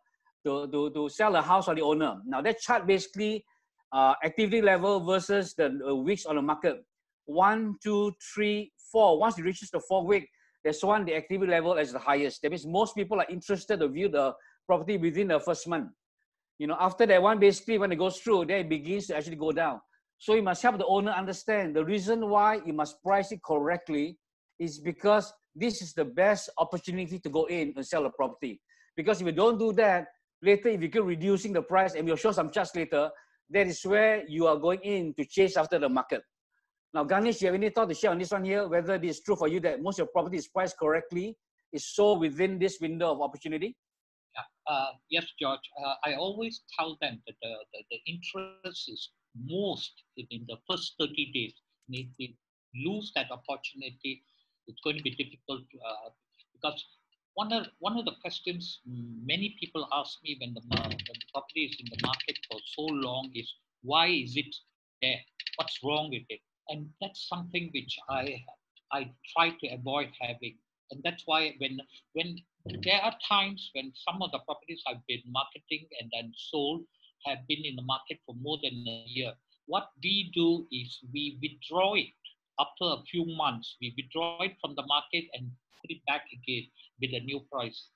Speaker 3: to, to, to sell a house or the owner. Now that chart basically uh, activity level versus the uh, weeks on the market. One, two, three, four. Once it reaches the four week, that's one, the activity level is the highest. That means most people are interested to view the property within the first month. You know, after that one, basically when it goes through, then it begins to actually go down. So you must help the owner understand the reason why you must price it correctly is because this is the best opportunity to go in and sell a property. Because if you don't do that, later if you keep reducing the price and we'll show some charts later, that is where you are going in to chase after the market. Now, Ganesh, you have any thought to share on this one here, whether it is true for you that most of your property is priced correctly, is sold within this window of opportunity?
Speaker 4: Uh, yes, George. Uh, I always tell them that the, the, the interest is most in, in the first 30 days. And if we lose that opportunity, it's going to be difficult uh, because one of, one of the questions many people ask me when the, when the property is in the market for so long is why is it there? What's wrong with it? And that's something which I I try to avoid having. And that's why when when there are times when some of the properties I've been marketing and then sold have been in the market for more than a year. What we do is we withdraw it after a few months. We withdraw it from the market and put it back again with a new price.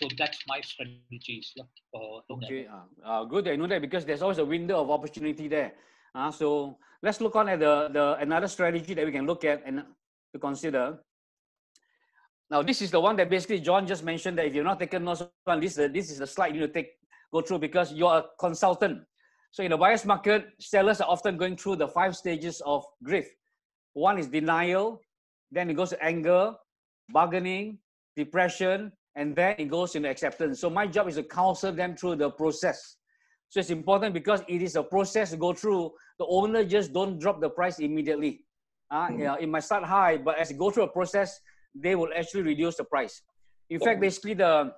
Speaker 4: So that's my strategies yeah, for
Speaker 3: Okay, uh, uh, good you know that because there's always a window of opportunity there. Uh, so let's look on at the, the another strategy that we can look at and to consider. Now, this is the one that basically John just mentioned that if you're not taking notes on this, uh, this is the slide you need to take go through because you're a consultant. So in the buyer's market, sellers are often going through the five stages of grief. One is denial, then it goes to anger, bargaining, depression, and then it goes into acceptance. So my job is to counsel them through the process. So it's important because it is a process to go through. The owner just don't drop the price immediately. Uh, yeah, it might start high, but as you go through a process, they will actually reduce the price. In fact, basically the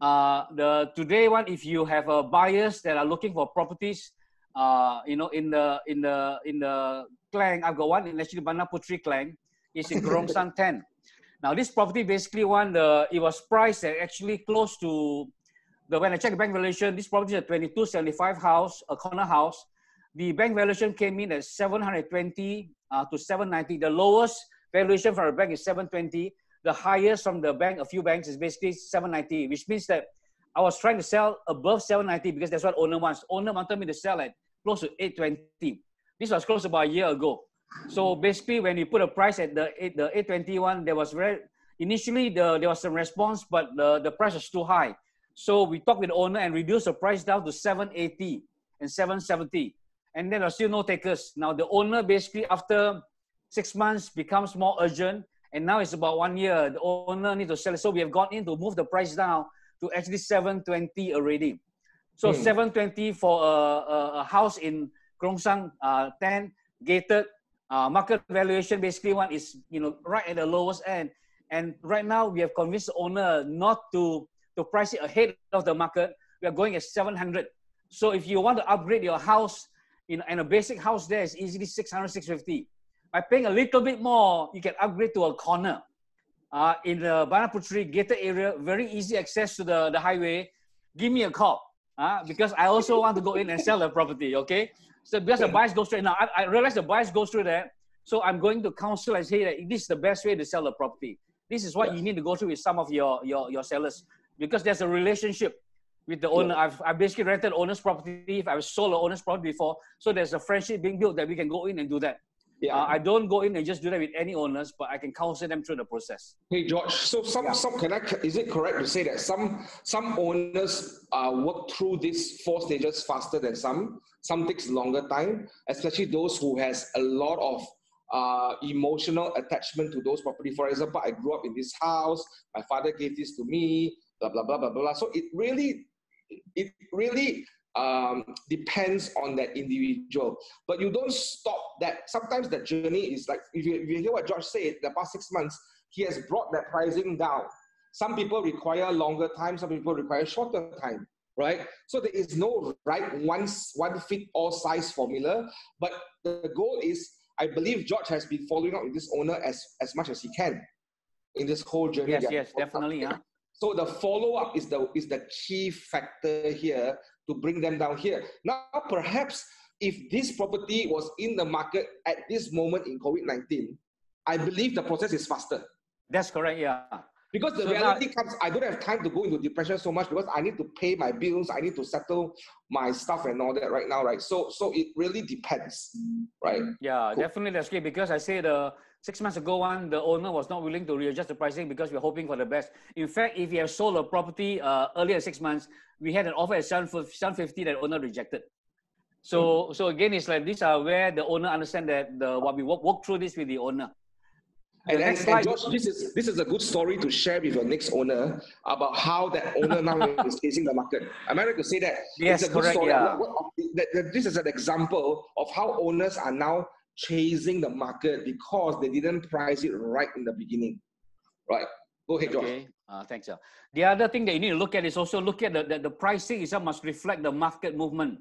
Speaker 3: uh, the today one, if you have uh, buyers that are looking for properties, uh, you know, in the in the in the Klang, I've got one in actually Bandar Puteri Klang, it's in Kerongsan [LAUGHS] 10. Now this property basically one, the it was priced at actually close to the when I checked bank valuation, this property is a 2275 house, a corner house. The bank valuation came in at 720 uh, to 790. The lowest valuation for a bank is 720. The highest from the bank, a few banks, is basically 790, which means that I was trying to sell above 790 because that's what owner wants. Owner wanted me to sell at close to 820. This was close about a year ago. So basically, when you put a price at the eight, the 821, there was very initially the, there was some response, but the, the price was too high. So we talked with the owner and reduced the price down to 780 and 770. And then there are still no takers. Now the owner basically after six months becomes more urgent. And now it's about one year. The owner needs to sell it. So we have gone in to move the price down to actually 720 already. So
Speaker 1: Hmm.
Speaker 3: 720 for a, a, a house in Krongsang uh, 10, gated, uh, market valuation basically one is you know right at the lowest end. And right now we have convinced the owner not to to price it ahead of the market. We are going at 700. So if you want to upgrade your house, in, in a basic house there is easily 600, 650. By paying a little bit more, you can upgrade to a corner. Uh, in the Bandar Puteri gated area, very easy access to the, the highway. Give me a call uh, because I also want to go in and sell the property, okay? So because the buyers go straight now, I, I realize the buyers go through there. So I'm going to counsel and say that this is the best way to sell the property. This is what yes. you need to go through with some of your, your, your sellers because there's a relationship with the owner. Yeah. I've, I've basically rented owner's property. If I've sold the owner's property before. So there's a friendship being built that we can go in and do that. Yeah. Uh, I don't go in and just do that with any owners, but I can counsel them through the process.
Speaker 1: Hey George, so some yeah. some can I, is it correct to say that some some owners uh, work through these four stages faster than some? Some takes longer time, especially those who has a lot of uh, emotional attachment to those property. For example, I grew up in this house. My father gave this to me. Blah blah blah blah blah. So it really, it really um, depends on that individual. But you don't stop that. Sometimes the journey is like, if you, if you hear what George said, the past six months, he has brought that pricing down. Some people require longer time, some people require shorter time, right? So there is no right one, one fit all size formula, but the goal is, I believe George has been following up with this owner as, as much as he can in this whole journey.
Speaker 3: Yes, yes, definitely. Yeah.
Speaker 1: So the follow up is the is the key factor here to bring them down here. Now, perhaps if this property was in the market at this moment in COVID 19, I believe the process is faster.
Speaker 3: That's correct, yeah.
Speaker 1: Because the so reality now, comes, I don't have time to go into depression so much because I need to pay my bills, I need to settle my stuff and all that right now, right? So, so it really depends, right?
Speaker 3: Yeah, cool. definitely that's key because I say the six months ago one, the owner was not willing to readjust the pricing because we're hoping for the best. In fact, if you have sold a property uh, earlier six months, we had an offer at 750 that owner rejected. So, mm-hmm. so again, it's like these are where the owner understand that the what we walk, walk through this with the owner.
Speaker 1: And, and, and Josh, this is this is a good story to share with your next owner about how that owner now [LAUGHS] is facing the market. I'm to say that.
Speaker 3: Yes, correct.
Speaker 1: Story.
Speaker 3: Yeah.
Speaker 1: What, what, this is an example of how owners are now chasing the market because they didn't price it right in the beginning. Right. Go ahead, Josh. Okay.
Speaker 3: Uh, thanks. Uh. The other thing that you need to look at is also look at the, the, the pricing itself must reflect the market movement.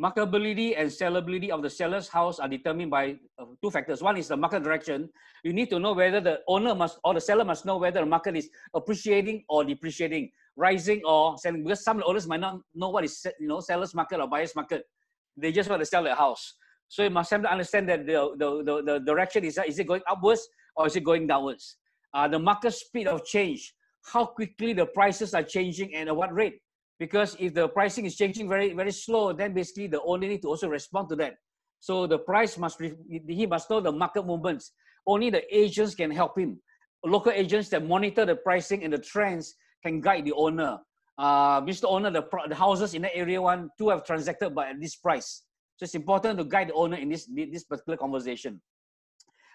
Speaker 3: Marketability and sellability of the seller's house are determined by uh, two factors. One is the market direction. You need to know whether the owner must or the seller must know whether the market is appreciating or depreciating, rising or selling. Because some owners might not know what is you know seller's market or buyer's market. They just want to sell their house. So you must have to understand that the, the, the, the direction is, is it going upwards or is it going downwards? Uh, the market speed of change how quickly the prices are changing and at what rate. Because if the pricing is changing very, very slow, then basically the owner need to also respond to that. So the price must, he must know the market movements. Only the agents can help him. Local agents that monitor the pricing and the trends can guide the owner. Uh, Mr. Owner, the, the houses in that area one, two have transacted by this price. So it's important to guide the owner in this, this particular conversation.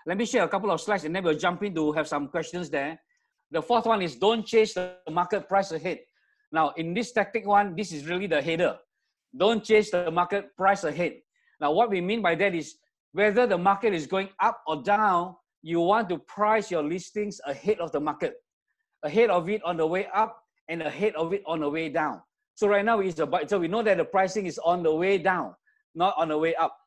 Speaker 3: Let me share a couple of slides and then we'll jump in to have some questions there. The fourth one is don't chase the market price ahead. Now, in this tactic one, this is really the header. Don't chase the market price ahead. Now, what we mean by that is whether the market is going up or down, you want to price your listings ahead of the market, ahead of it on the way up and ahead of it on the way down. So right now is about so we know that the pricing is on the way down, not on the way up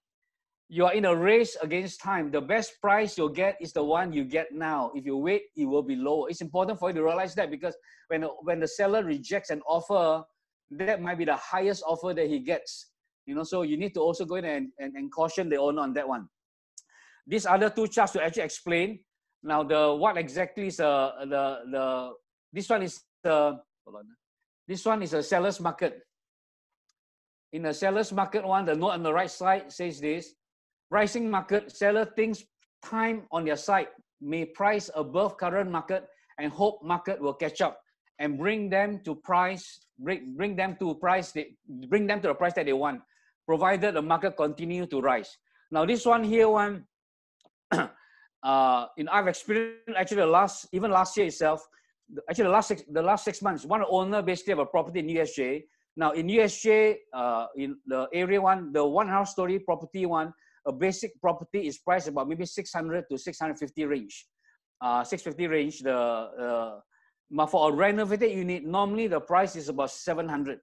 Speaker 3: you are in a race against time. The best price you'll get is the one you get now. If you wait, it will be lower. It's important for you to realize that because when, when the seller rejects an offer, that might be the highest offer that he gets. You know, so you need to also go in and, and, and caution the owner on that one. These other two charts to actually explain. Now, the what exactly is uh, the the this one is the hold on. This one is a seller's market. In a seller's market one, the note on the right side says this rising market, seller thinks time on their side may price above current market and hope market will catch up and bring them to price, bring, bring them to price, they, bring them to the price that they want, provided the market continue to rise. Now this one here, one, [CLEARS THROAT] uh, in I've experienced actually the last, even last year itself, actually the last six, the last six months, one owner basically of a property in USJ. Now in USJ, uh, in the area one, the one house story property one, a basic property is priced about maybe 600 to 650 range. Uh, 650 range, the, uh, but for a renovated unit, normally the price is about 700.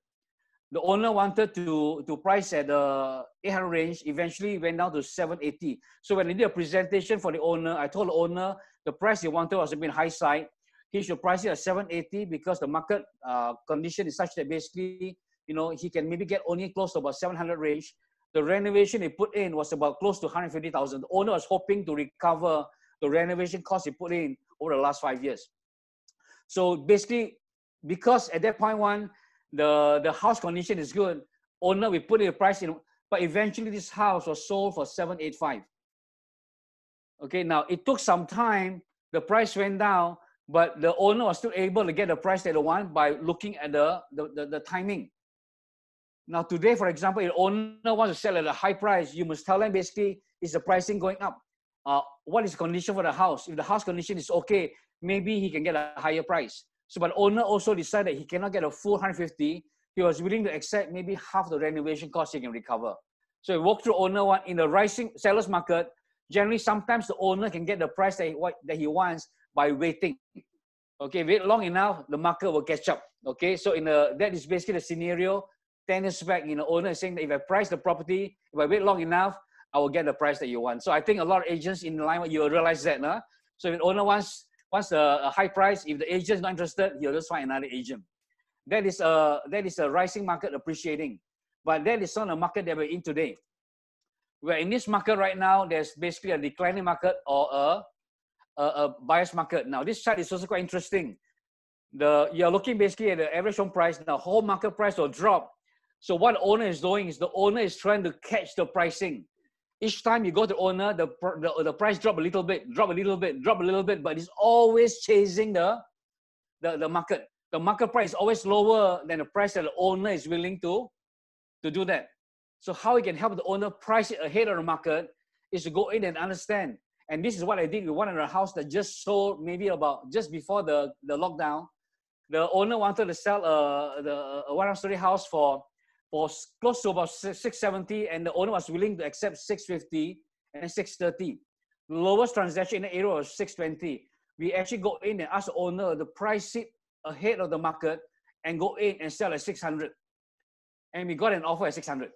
Speaker 3: The owner wanted to, to price at the 800 range, eventually went down to 780. So when I did a presentation for the owner, I told the owner the price he wanted was a bit high side. He should price it at 780 because the market uh, condition is such that basically, you know, he can maybe get only close to about 700 range. The renovation he put in was about close to 150,000. The owner was hoping to recover the renovation cost he put in over the last five years. So basically, because at that point one, the, the house condition is good, owner we put the price in, but eventually this house was sold for 785. Okay, now it took some time, the price went down, but the owner was still able to get the price that they want by looking at the, the, the, the timing. Now today, for example, if owner wants to sell at a high price, you must tell them basically is the pricing going up? Uh, what is condition for the house? If the house condition is okay, maybe he can get a higher price. So, but owner also decided he cannot get a full 150. He was willing to accept maybe half the renovation cost he can recover. So, he walked through owner one in the rising seller's market. Generally, sometimes the owner can get the price that he, that he wants by waiting. Okay, wait long enough, the market will catch up. Okay, so in a, that is basically the scenario. Ten years back, you know, owner is saying that if I price the property, if I wait long enough, I will get the price that you want. So I think a lot of agents in line, you realize that. Nah? So if the owner wants wants a, a high price, if the agent is not interested, he'll just find another agent. That is a that is a rising market appreciating, but that is not a market that we're in today. We're in this market right now. There's basically a declining market or a a, a buyer's market. Now this chart is also quite interesting. The you're looking basically at the average home price. Now whole market price will drop. So what the owner is doing is the owner is trying to catch the pricing each time you go to owner, the, the, the price drop a little bit, drop a little bit, drop a little bit, but it's always chasing the, the, the market. The market price is always lower than the price that the owner is willing to, to do that. So how we can help the owner price it ahead of the market is to go in and understand. And this is what I did with one of the house that just sold maybe about just before the, the lockdown. The owner wanted to sell a, the, a one-story house for for close to about 670 and the owner was willing to accept 650 and 630. The lowest transaction in the area was 620. We actually go in and ask the owner to price it ahead of the market and go in and sell at 600. And we got an offer at 600.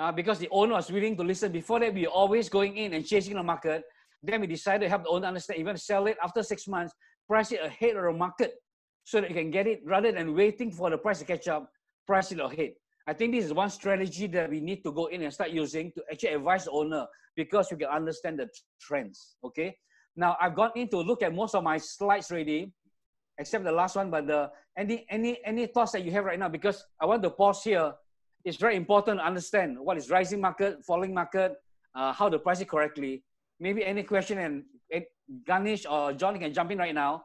Speaker 3: Uh, because the owner was willing to listen. Before that, we were always going in and chasing the market. Then we decided to help the owner understand, even sell it after six months, price it ahead of the market so that you can get it rather than waiting for the price to catch up, price it ahead. I think this is one strategy that we need to go in and start using to actually advise the owner because you can understand the trends. Okay. Now I've gone in to look at most of my slides already, except the last one. But the any any any thoughts that you have right now because I want to pause here. It's very important to understand what is rising market, falling market, uh, how to price it correctly. Maybe any question and, and Ganesh or John can jump in right now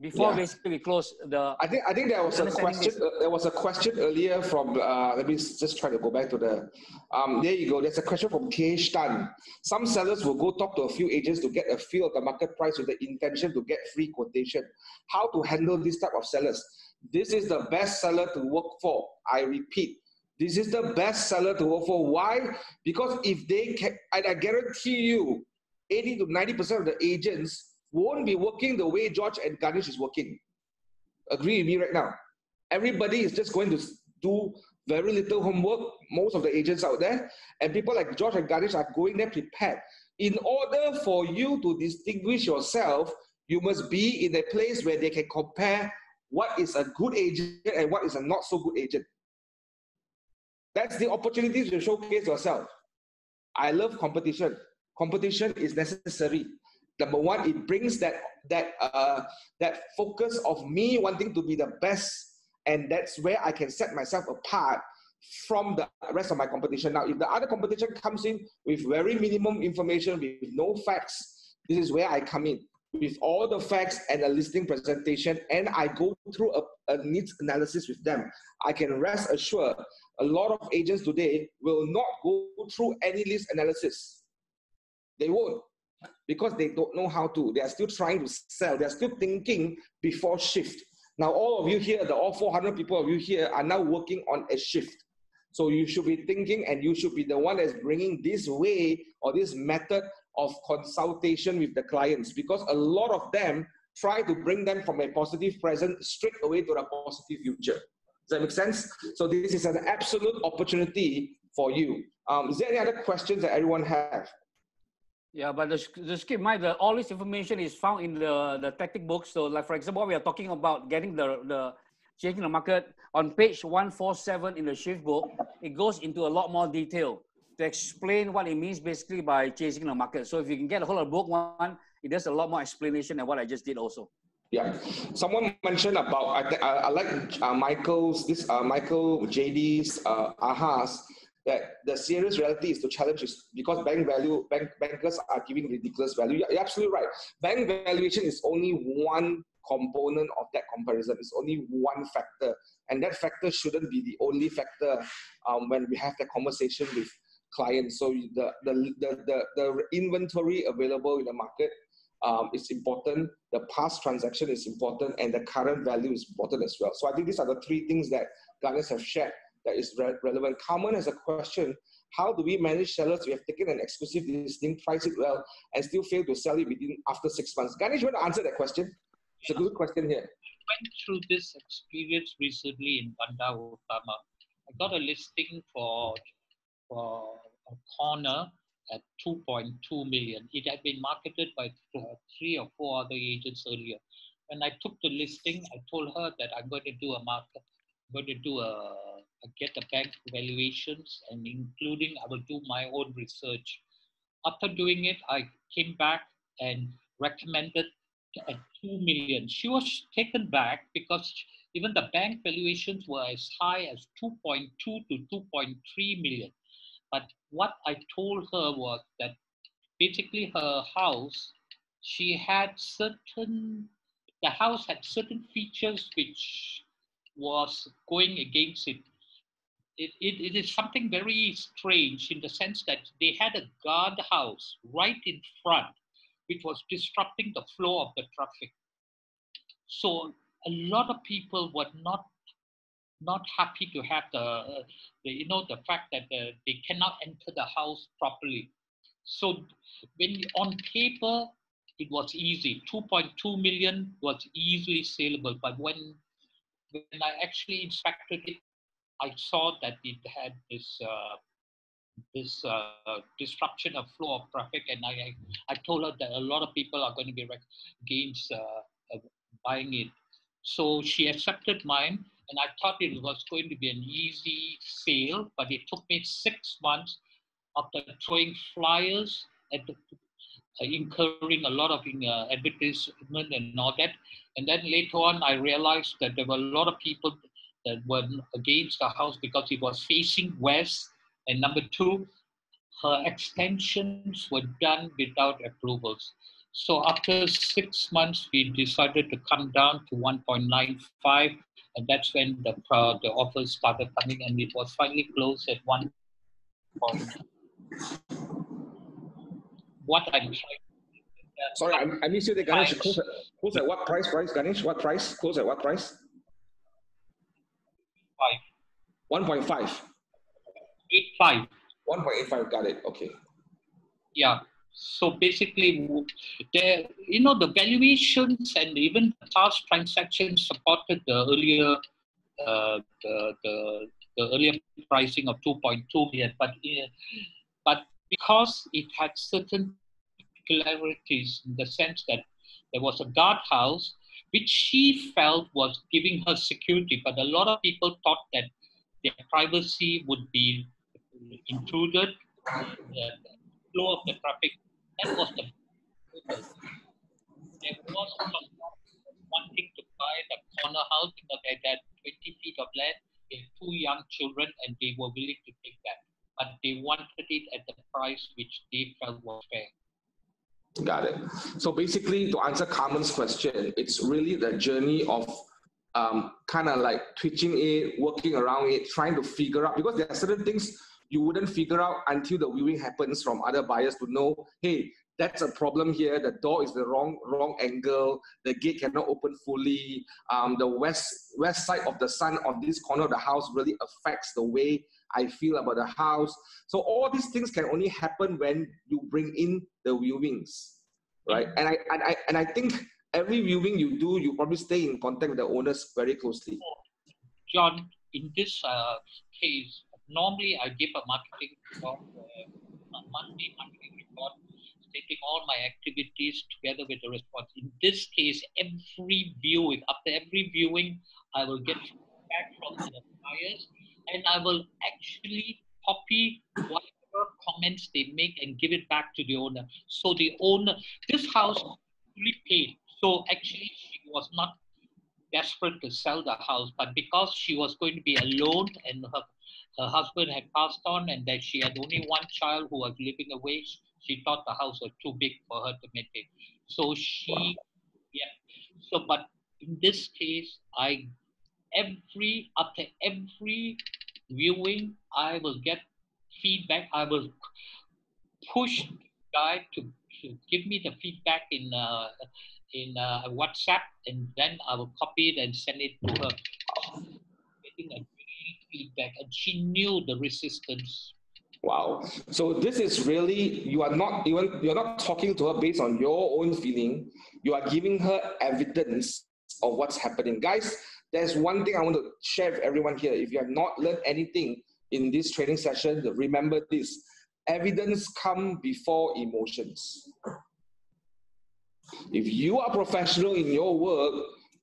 Speaker 3: before yeah. basically we close the
Speaker 1: i think i think there was a question uh, there was a question earlier from uh, let me just try to go back to the um there you go there's a question from K. Stan. some sellers will go talk to a few agents to get a feel of the market price with the intention to get free quotation how to handle this type of sellers this is the best seller to work for i repeat this is the best seller to work for why because if they can and i guarantee you 80 to 90 percent of the agents won't be working the way George and Ganesh is working. Agree with me right now. Everybody is just going to do very little homework, most of the agents out there, and people like George and Ganesh are going there prepared. In order for you to distinguish yourself, you must be in a place where they can compare what is a good agent and what is a not so good agent. That's the opportunity to showcase yourself. I love competition. Competition is necessary number one, it brings that that uh, that focus of me wanting to be the best, and that's where I can set myself apart from the rest of my competition. Now, if the other competition comes in with very minimum information, with no facts, this is where I come in with all the facts and a listing presentation, and I go through a, a needs analysis with them. I can rest assured a lot of agents today will not go through any list analysis. They won't because they don't know how to. They are still trying to sell. They are still thinking before shift. Now, all of you here, the all 400 people of you here are now working on a shift. So you should be thinking and you should be the one that's bringing this way or this method of consultation with the clients because a lot of them try to bring them from a positive present straight away to a positive future. Does that make sense? So this is an absolute opportunity for you. Um, is there any other questions that everyone have?
Speaker 3: Yeah, but the, the skip, my, the, all this information is found in the, the tactic book. So like, for example, we are talking about getting the, the changing the market on page 147 in the shift book, it goes into a lot more detail to explain what it means basically by chasing the market. So if you can get a hold of book one, it does a lot more explanation than what I just did also.
Speaker 1: Yeah, someone mentioned about I, I, I like uh, Michael's this uh, Michael JD's uh, ahas that the serious reality is to challenge is because bank value bank bankers are giving ridiculous value. You're absolutely right. Bank valuation is only one component of that comparison. It's only one factor, and that factor shouldn't be the only factor um, when we have that conversation with clients. So the the, the, the, the inventory available in the market um, is important, the past transaction is important, and the current value is important as well. So I think these are the three things that Ganesh have shared that is re relevant. Carmen has a question. How do we manage sellers? We have taken an exclusive listing, price it well, and still fail to sell it within after six months. Ganesh, you want to answer that question? It's a good question here.
Speaker 4: I went through this experience recently in Bandar Utama. I got a listing for, for a corner at 2.2 million. It had been marketed by uh, three or four other agents earlier. When I took the listing, I told her that I'm going to do a market, I'm going to do a Uh, get the bank valuations and including I will do my own research. After doing it, I came back and recommended at uh, 2 million. She was taken back because even the bank valuations were as high as 2.2 to 2.3 million. But what I told her was that basically her house, she had certain, the house had certain features which was going against it. It, it, it is something very strange in the sense that they had a guardhouse right in front, which was disrupting the flow of the traffic. So a lot of people were not not happy to have the, uh, the you know the fact that the, they cannot enter the house properly. So when on paper it was easy, 2.2 million was easily saleable, but when when I actually inspected it, I saw that it had this uh, this uh, disruption of flow of traffic, and I, I told her that a lot of people are going to be against uh, buying it. So she accepted mine, and I thought it was going to be an easy sale, but it took me six months after throwing flyers and uh, incurring a lot of uh, advertisement and all that. And then later on, I realized that there were a lot of people that were against the house because it was facing west. And number two, her extensions were done without approvals. So after six months, we decided to come down to 1.95 and that's when the uh, the offers started coming, and it was finally closed at one point. What I'm trying.
Speaker 1: Sorry, I, I missed you The Ganesh. Close at, close at what price, price, Ganesh? What price? Close at what price?
Speaker 4: Five.
Speaker 1: 1.5.
Speaker 4: 85.
Speaker 1: 1.85, got it. Okay.
Speaker 4: Yeah. So basically, there, you know, the valuations and even the past transactions supported the earlier, uh, the, the, the earlier pricing of 2.2 million, but uh, but because it had certain peculiarities in the sense that there was a guardhouse which she felt was giving her security, but a lot of people thought that their privacy would be intruded, the flow of the traffic that was the there was wanting to buy the corner house because they had 20 feet of land. They had two young children and they were willing to take that. But they wanted it at the price which they felt was fair.
Speaker 1: Got it. So basically, to answer Carmen's question, it's really the journey of um, kind of like twitching it, working around it, trying to figure out because there are certain things you wouldn't figure out until the viewing happens from other buyers to know, hey, that's a problem here. The door is the wrong wrong angle. The gate cannot open fully. Um, the west west side of the sun on this corner of the house really affects the way I feel about the house. So all these things can only happen when you bring in the viewings, right? And I and I and I think every viewing you do, you probably stay in contact with the owners very closely.
Speaker 4: John, in this uh, case, normally I give a marketing report, uh, a monthly marketing report stating all my activities together with the response. In this case, every viewing, after every viewing, I will get feedback from the buyers and I will actually copy whatever comments they make and give it back to the owner. So the owner, this house fully paid. So actually, she was not desperate to sell the house, but because she was going to be alone and her, her husband had passed on and that she had only one child who was living away, she thought the house was too big for her to maintain. So she, wow. yeah. So, but in this case, I every after every viewing, I will get feedback. I will push guy to, to give me the feedback in uh, in uh, WhatsApp, and then I will copy it and send it to her. Getting a feedback, and she knew the resistance.
Speaker 1: Wow. So this is really you are not even you're not talking to her based on your own feeling. You are giving her evidence of what's happening. Guys, there's one thing I want to share with everyone here. If you have not learned anything in this training session, remember this. Evidence come before emotions. If you are professional in your work,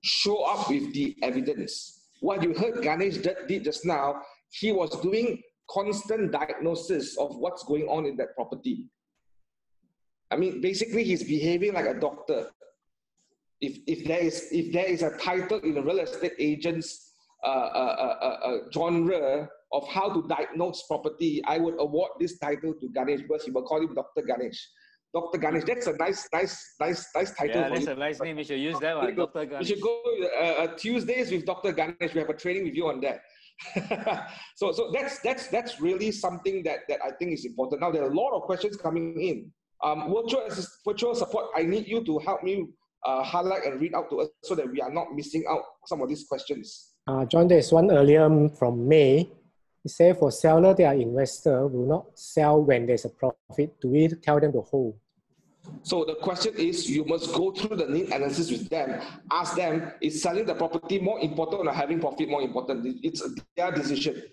Speaker 1: show up with the evidence. What you heard Ganesh did just now, he was doing constant diagnosis of what's going on in that property. I mean, basically, he's behaving like a doctor. If, if, there is, if there is a title in a real estate agent's uh, uh, uh, uh, genre of how to diagnose property, I would award this title to Ganesh because he will call him Dr. Ganesh. Dr. Ganesh. That's a nice, nice, nice, nice title.
Speaker 3: Yeah, that's a nice name. We should use that one, Dr. Ganesh.
Speaker 1: You should go uh, uh, Tuesdays with Dr. Ganesh. We have a training with you on that. [LAUGHS] so, so that's that's that's really something that that I think is important. Now there are a lot of questions coming in. Um, virtual virtual support. I need you to help me uh, highlight and read out to us so that we are not missing out some of these questions.
Speaker 5: Uh, John, there's one earlier from May. He said for seller, they are investor will not sell when there's a profit. Do we tell them to hold?
Speaker 1: So the question is, you must go through the need analysis with them. Ask them, is selling the property more important or having profit more important? It's their decision.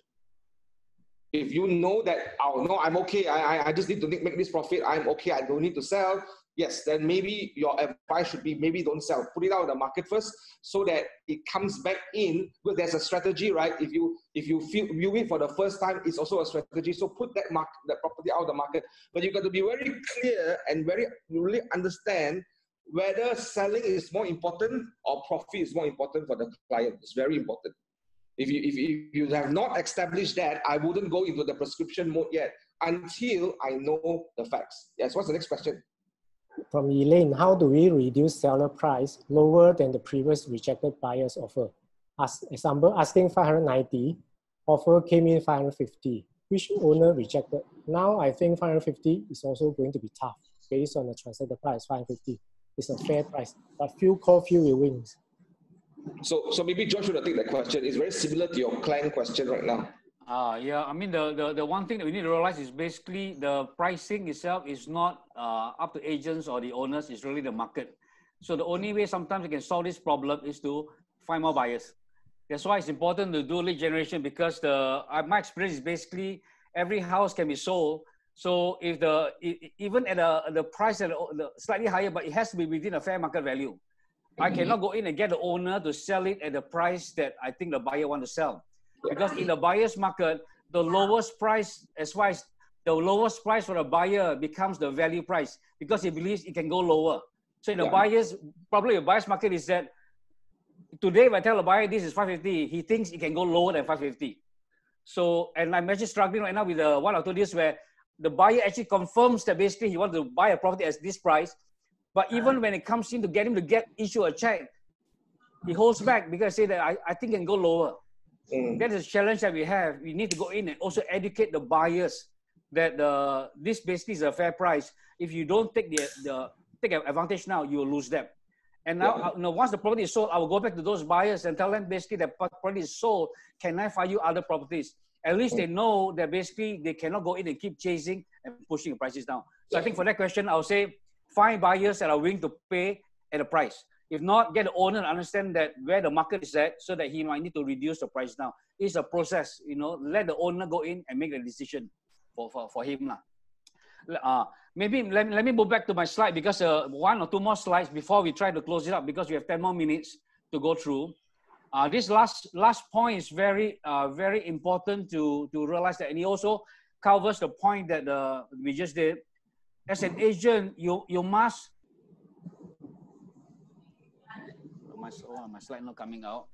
Speaker 1: If you know that, oh no, I'm okay. I, I just need to make this profit. I'm okay. I don't need to sell yes, then maybe your advice should be maybe don't sell. Put it out in the market first so that it comes back in because there's a strategy, right? If you if you feel view it for the first time, it's also a strategy. So put that mark that property out of the market. But you got to be very clear and very really understand whether selling is more important or profit is more important for the client. It's very important. If you if you have not established that, I wouldn't go into the prescription mode yet until I know the facts. Yes, what's the next question?
Speaker 5: From Elaine, how do we reduce seller price lower than the previous rejected buyer's offer? As example, asking 590, offer came in 550. Which owner rejected? Now I think 550 is also going to be tough based on the transacted price 550. It's a fair price, but few call, few will wins.
Speaker 1: So, so maybe George should take that question. It's very similar to your client question right now.
Speaker 3: Uh, yeah, I mean, the, the, the one thing that we need to realize is basically the pricing itself is not uh, up to agents or the owners, it's really the market. So the only way sometimes you can solve this problem is to find more buyers. That's why it's important to do lead generation because the uh, my experience is basically every house can be sold. So if the even at the, the price at the slightly higher, but it has to be within a fair market value. I cannot go in and get the owner to sell it at the price that I think the buyer want to sell because in the buyer's market, the lowest price, as far as the lowest price for a buyer becomes the value price because he believes it can go lower. So in the yeah. buyer's, probably the buyer's market is that today if I tell a buyer this is 550, he thinks it can go lower than 550. So, and I'm actually struggling right now with the one or two deals where the buyer actually confirms that basically he wants to buy a property at this price. But uh-huh. even when it comes in to get him to get issue a check, he holds back because he say that I, I think it can go lower. Mm. That is a challenge that we have. We need to go in and also educate the buyers that the this basically is a fair price. If you don't take the, the take advantage now, you will lose them. And now, yeah. Uh, you know, once the property is sold, I will go back to those buyers and tell them basically that property is sold. Can I find you other properties? At least they know that basically they cannot go in and keep chasing and pushing the prices down. So I think for that question, I'll say find buyers that are willing to pay at a price. If not, get the owner understand that where the market is at so that he might need to reduce the price down. It's a process, you know, let the owner go in and make the decision for, for, for him. Uh, maybe let, let me move back to my slide because uh, one or two more slides before we try to close it up because we have 10 more minutes to go through. Uh, this last last point is very uh, very important to to realize that, and he also covers the point that uh, we just did. As an agent, you you must my, oh, my slide not coming out.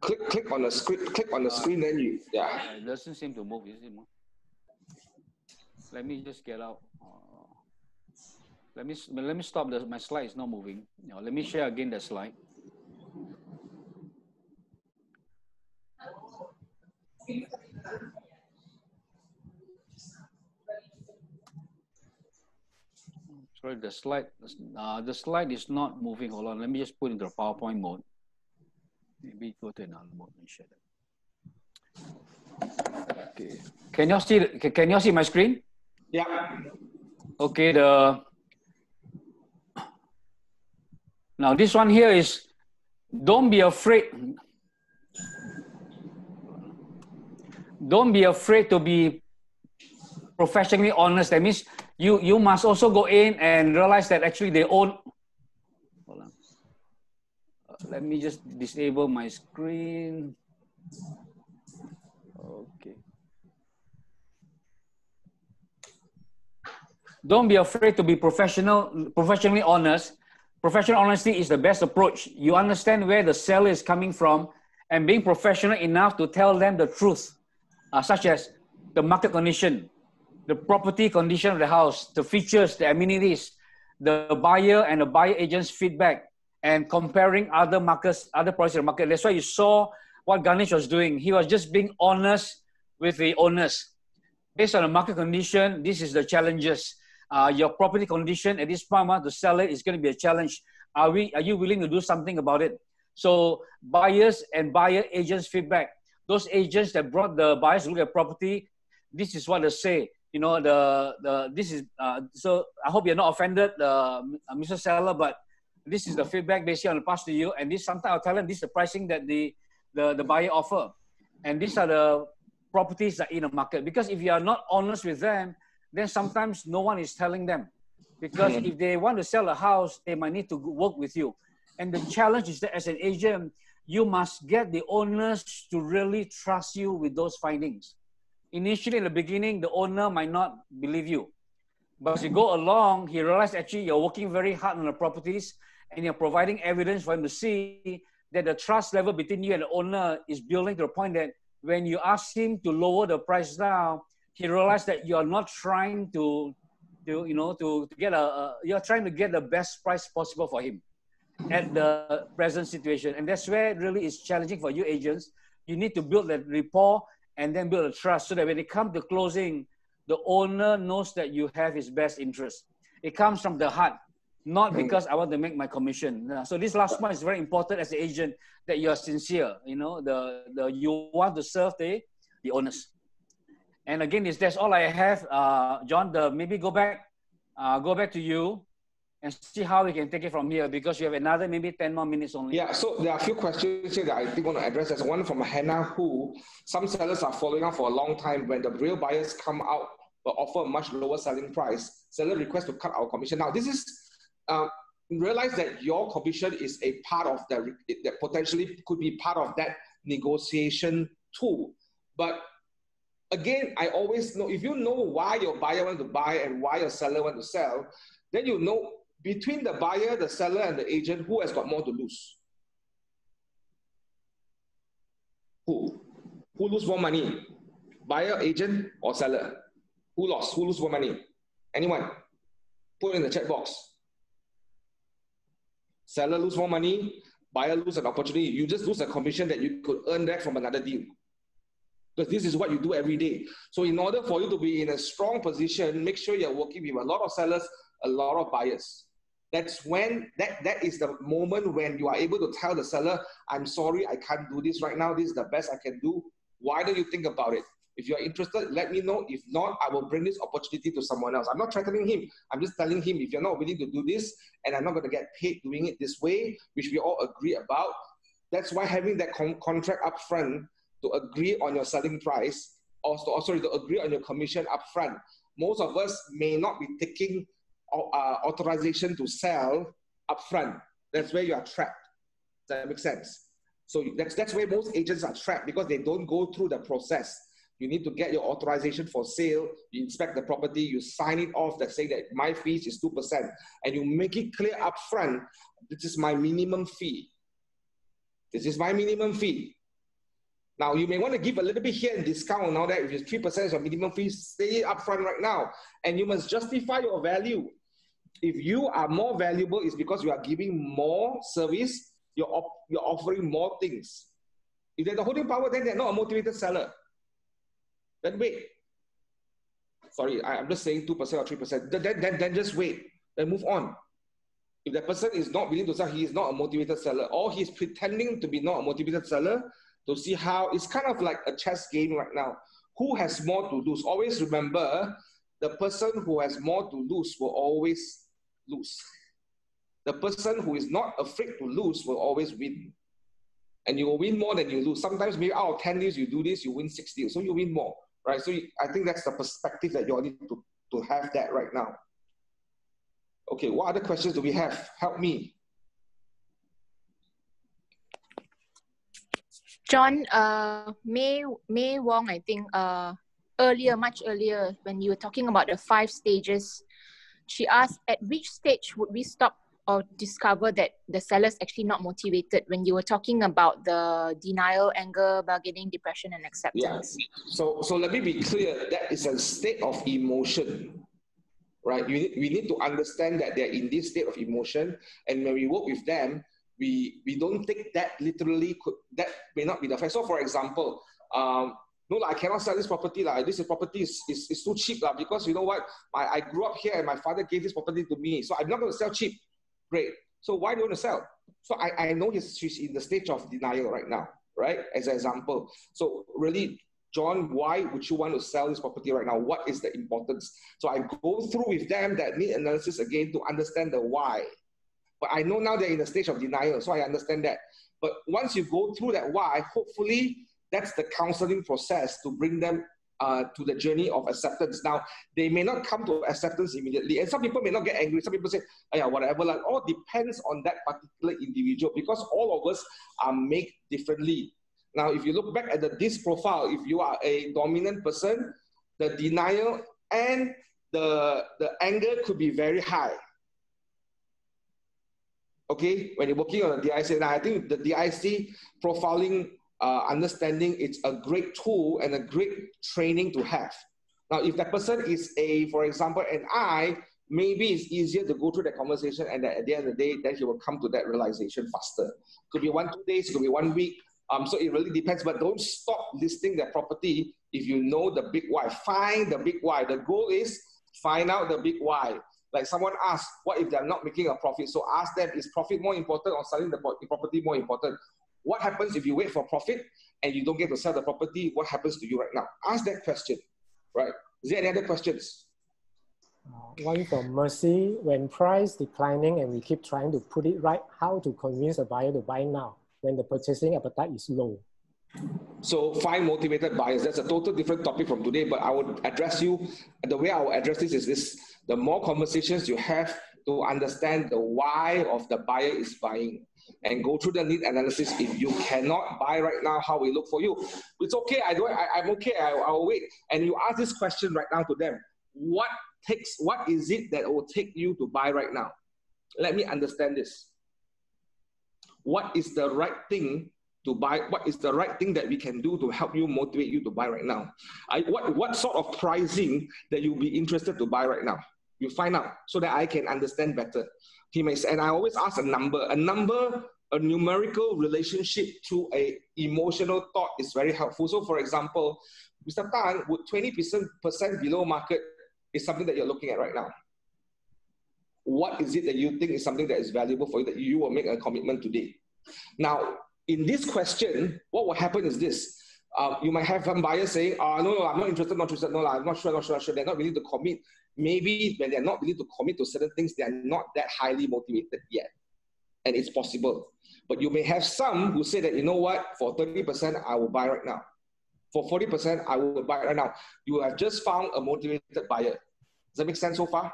Speaker 1: Click, click on the screen. Click on the screen, then you yeah.
Speaker 3: It doesn't seem to move. Is it? Let me just get out. Uh, let me let me stop. The, my slide is not moving. Know, let me share again the slide. Sorry, the slide, uh, the slide is not moving. Hold on, let me just put into the PowerPoint mode. Maybe go to another mode and share that. Okay. Can you see? Can you see my screen?
Speaker 1: Yeah.
Speaker 3: Okay. The now this one here is don't be afraid. Don't be afraid to be professionally honest. That means you you must also go in and realize that actually they own hold on. Uh, let me just disable my screen. Okay. Don't be afraid to be professional professionally honest. Professional honesty is the best approach. You understand where the seller is coming from and being professional enough to tell them the truth uh, such as the market condition the property condition of the house, the features, the amenities, the buyer and the buyer agent's feedback, and comparing other markets, other products in the market. That's why you saw what Ganesh was doing. He was just being honest with the owners. Based on the market condition, this is the challenges. Uh, your property condition at this point to sell it is going to be a challenge. Are we? Are you willing to do something about it? So buyers and buyer agents feedback. Those agents that brought the buyers to look at property, this is what they say you know the the this is uh, so I hope you're not offended, uh, Mr. Seller, but this is the feedback basically on the past to you, and this sometimes I'll tell them this is the pricing that the the the buyer offer, and these are the properties that in the market. Because if you are not honest with them, then sometimes no one is telling them. Because if they want to sell a house, they might need to work with you. And the challenge is that as an agent, you must get the owners to really trust you with those findings initially in the beginning, the owner might not believe you. But as you go along, he realized actually you're working very hard on the properties and you're providing evidence for him to see that the trust level between you and the owner is building to the point that when you ask him to lower the price down, he realized that you are not trying to, to you know, to, to get a, you're trying to get the best price possible for him at the present situation. And that's where really is challenging for you agents. You need to build that rapport and then build a trust so that when it comes to closing, the owner knows that you have his best interest. It comes from the heart, not mm. because I want to make my commission. So this last one is very important as an agent that you are sincere. You know, the the you want to serve the the owners. And again, is that's all I have, uh, John. The maybe go back, uh, go back to you and see how we can take it from here because you have another maybe 10 more minutes only.
Speaker 1: Yeah, so there are a few questions here that I think want to address. There's one from Hannah who some sellers are following up for a long time. When the real buyers come out but offer a much lower selling price, seller request to cut our commission. Now, this is uh, realize that your commission is a part of that, that potentially could be part of that negotiation tool. But again, I always know if you know why your buyer want to buy and why your seller want to sell, then you know between the buyer, the seller, and the agent, who has got more to lose? Who? Who lose more money? Buyer, agent, or seller? Who lost? Who lose more money? Anyone? Put in the chat box. Seller lose more money, buyer lose an opportunity. You just lose a commission that you could earn that from another deal. Because this is what you do every day. So in order for you to be in a strong position, make sure you're working with a lot of sellers, a lot of buyers. That's when that that is the moment when you are able to tell the seller, I'm sorry, I can't do this right now. This is the best I can do. Why don't you think about it? If you're interested, let me know. If not, I will bring this opportunity to someone else. I'm not threatening him. I'm just telling him if you're not willing to do this and I'm not going to get paid doing it this way, which we all agree about, that's why having that con- contract up front to agree on your selling price or to, sorry, to agree on your commission up front. Most of us may not be taking uh, authorization to sell up front. That's where you are trapped. Does that make sense? So that's, that's where most agents are trapped because they don't go through the process. You need to get your authorization for sale. You inspect the property. You sign it off that say that my fees is 2%. And you make it clear up front, this is my minimum fee. This is my minimum fee. Now, you may want to give a little bit here and discount now that if it's 3% your minimum fee, stay up front right now. And you must justify your value. If you are more valuable, it's because you are giving more service, you're, op- you're offering more things. If they're the holding power, then they're not a motivated seller. Then wait. Sorry, I, am just saying 2% or 3%. Then, then, then just wait. Then move on. If that person is not willing to sell, he is not a motivated seller, or he's pretending to be not a motivated seller to see how it's kind of like a chess game right now. Who has more to lose? Always remember the person who has more to lose will always lose. The person who is not afraid to lose will always win. And you will win more than you lose. Sometimes maybe out of 10 deals you do this, you win six deals. So you win more right? So I think that's the perspective that you all need to, to have that right now. Okay, what other questions do we have? Help me.
Speaker 6: John, uh, May May Wong, I think, uh, earlier, much earlier, when you were talking about the five stages, she asked, at which stage would we stop or discover that the seller's actually not motivated when you were talking about the denial, anger, bargaining, depression, and acceptance?
Speaker 1: Yeah. So, so let me be clear. That is a state of emotion, right? You, we need to understand that they're in this state of emotion, and when we work with them, we we don't take that literally. could, That may not be the fact. So, for example, um, no, like, I cannot sell this property. Like, this property is, is, is too cheap la, because you know what? I, I grew up here and my father gave this property to me. So I'm not going to sell cheap. Great. So why do you want to sell? So I, I know he's, she's in the stage of denial right now, right? As an example. So really, John, why would you want to sell this property right now? What is the importance? So I go through with them that need analysis again to understand the why. But I know now they're in the stage of denial, so I understand that. But once you go through that why, hopefully that's the counseling process to bring them uh, to the journey of acceptance. Now, they may not come to acceptance immediately, and some people may not get angry. Some people say, oh, "Yeah, whatever." Like, all depends on that particular individual because all of us are made differently. Now, if you look back at the DISC profile, if you are a dominant person, the denial and the the anger could be very high. Okay, when you're working on the DISC, now I think the DISC profiling uh, understanding it's a great tool and a great training to have. Now, if that person is a, for example, an I, maybe it's easier to go through that conversation and at the end of the day, then he will come to that realization faster. Could be one, two days, could be one week. Um, so it really depends, but don't stop listing that property if you know the big why. Find the big why. The goal is find out the big why. Like someone asked, what if they're not making a profit? So ask them, is profit more important or selling the property more important? What happens if you wait for profit and you don't get to sell the property? What happens to you right now? Ask that question, right? Is there any other questions?
Speaker 5: Uh, one from Mercy. When price declining and we keep trying to put it right, how to convince a buyer to buy now when the purchasing appetite is low?
Speaker 1: So find motivated buyers. That's a total different topic from today, but I would address you. The way I will address this is this: the more conversations you have to understand the why of the buyer is buying, and go through the need analysis. If you cannot buy right now, how we look for you? It's okay. I don't. I, am okay. I, I'll wait. And you ask this question right now to them. What takes? What is it that will take you to buy right now? Let me understand this. What is the right thing to buy? What is the right thing that we can do to help you motivate you to buy right now? I, what what sort of pricing that you'll be interested to buy right now? You find out so that I can understand better He say, and I always ask a number. A number, a numerical relationship to a emotional thought is very helpful. So, for example, Mr. Tan, would 20% below market is something that you're looking at right now? What is it that you think is something that is valuable for you that you will make a commitment today? Now, in this question, what will happen is this. Uh, you might have some buyers saying, oh, no, no, I'm not interested, not interested, no, I'm not sure, not sure, not sure. They're not willing to commit. Maybe when they're not willing to commit to certain things, they're not that highly motivated yet. And it's possible. But you may have some who say that, you know what, for 30%, I will buy right now. For 40%, I will buy right now. You have just found a motivated buyer. Does that make sense so far?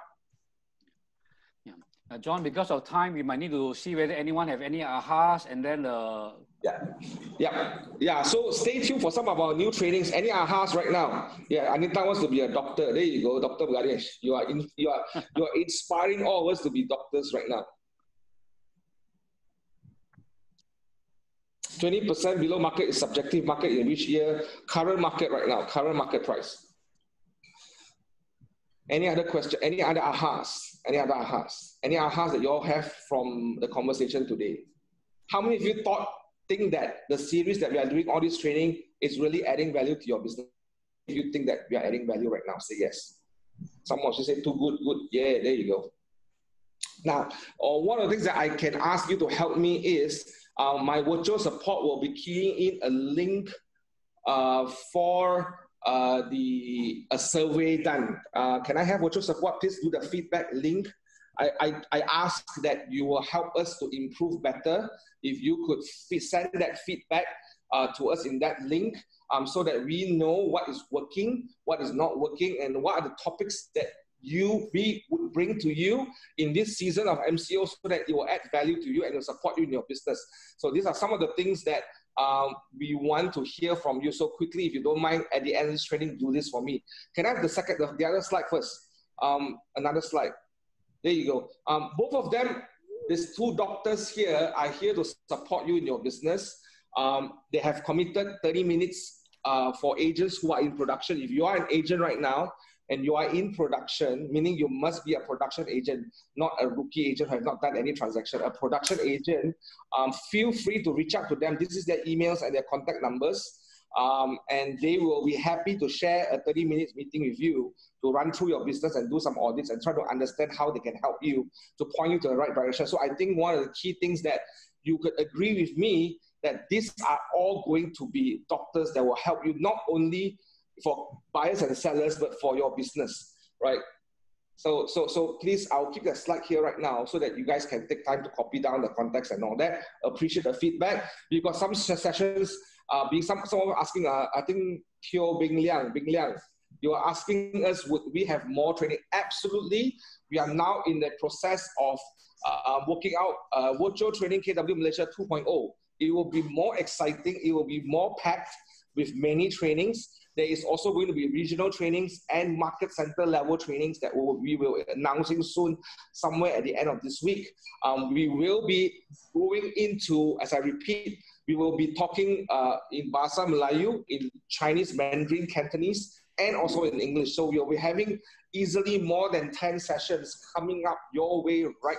Speaker 3: Uh, John, because of time, we might need to see whether anyone have any ahas and then uh...
Speaker 1: yeah, yeah, yeah. So stay tuned for some of our new trainings. Any ahas right now? Yeah, Anita wants to be a doctor. There you go, Doctor Ganesh. You are in, you are you are inspiring all of us to be doctors right now. Twenty percent below market is subjective market in which year? Current market right now. Current market price. Any other question? Any other ahas? Any other ahas? Any ahas that you all have from the conversation today? How many of you thought, think that the series that we are doing, all this training, is really adding value to your business? If you think that we are adding value right now, say yes. Someone should say too good, good. Yeah, there you go. Now, uh, one of the things that I can ask you to help me is uh, my virtual support will be keying in a link uh, for uh, the a survey done. Uh, can I have virtual support? Please do the feedback link. I, I, I ask that you will help us to improve better. If you could send that feedback uh, to us in that link um, so that we know what is working, what is not working, and what are the topics that you we would bring to you in this season of MCO so that it will add value to you and will support you in your business. So these are some of the things that um, we want to hear from you. So quickly, if you don't mind, at the end of this training, do this for me. Can I have the second, the, the other slide first? Um, another slide. There you go. Um, both of them, these two doctors here are here to support you in your business. Um, they have committed 30 minutes uh, for agents who are in production. If you are an agent right now, and you are in production, meaning you must be a production agent, not a rookie agent who has not done any transaction. A production agent, um, feel free to reach out to them. This is their emails and their contact numbers. Um, and they will be happy to share a 30 minutes meeting with you to run through your business and do some audits and try to understand how they can help you to point you to the right direction. So I think one of the key things that you could agree with me that these are all going to be doctors that will help you not only for buyers and sellers, but for your business, right? So, so, so please, I'll keep the slide here right now so that you guys can take time to copy down the context and all that. Appreciate the feedback. We've got some sessions, uh, being some, someone asking, uh, I think Tio Bing Liang, Bing Liang, you are asking us, would we have more training? Absolutely. We are now in the process of uh, uh working out uh, virtual training KW Malaysia 2.0. It will be more exciting. It will be more packed with many trainings. There is also going to be regional trainings and market center level trainings that we will be announcing soon, somewhere at the end of this week. Um, we will be going into, as I repeat, we will be talking uh, in Bahasa Melayu, in Chinese, Mandarin, Cantonese, and also in English. So we'll be having easily more than 10 sessions coming up your way right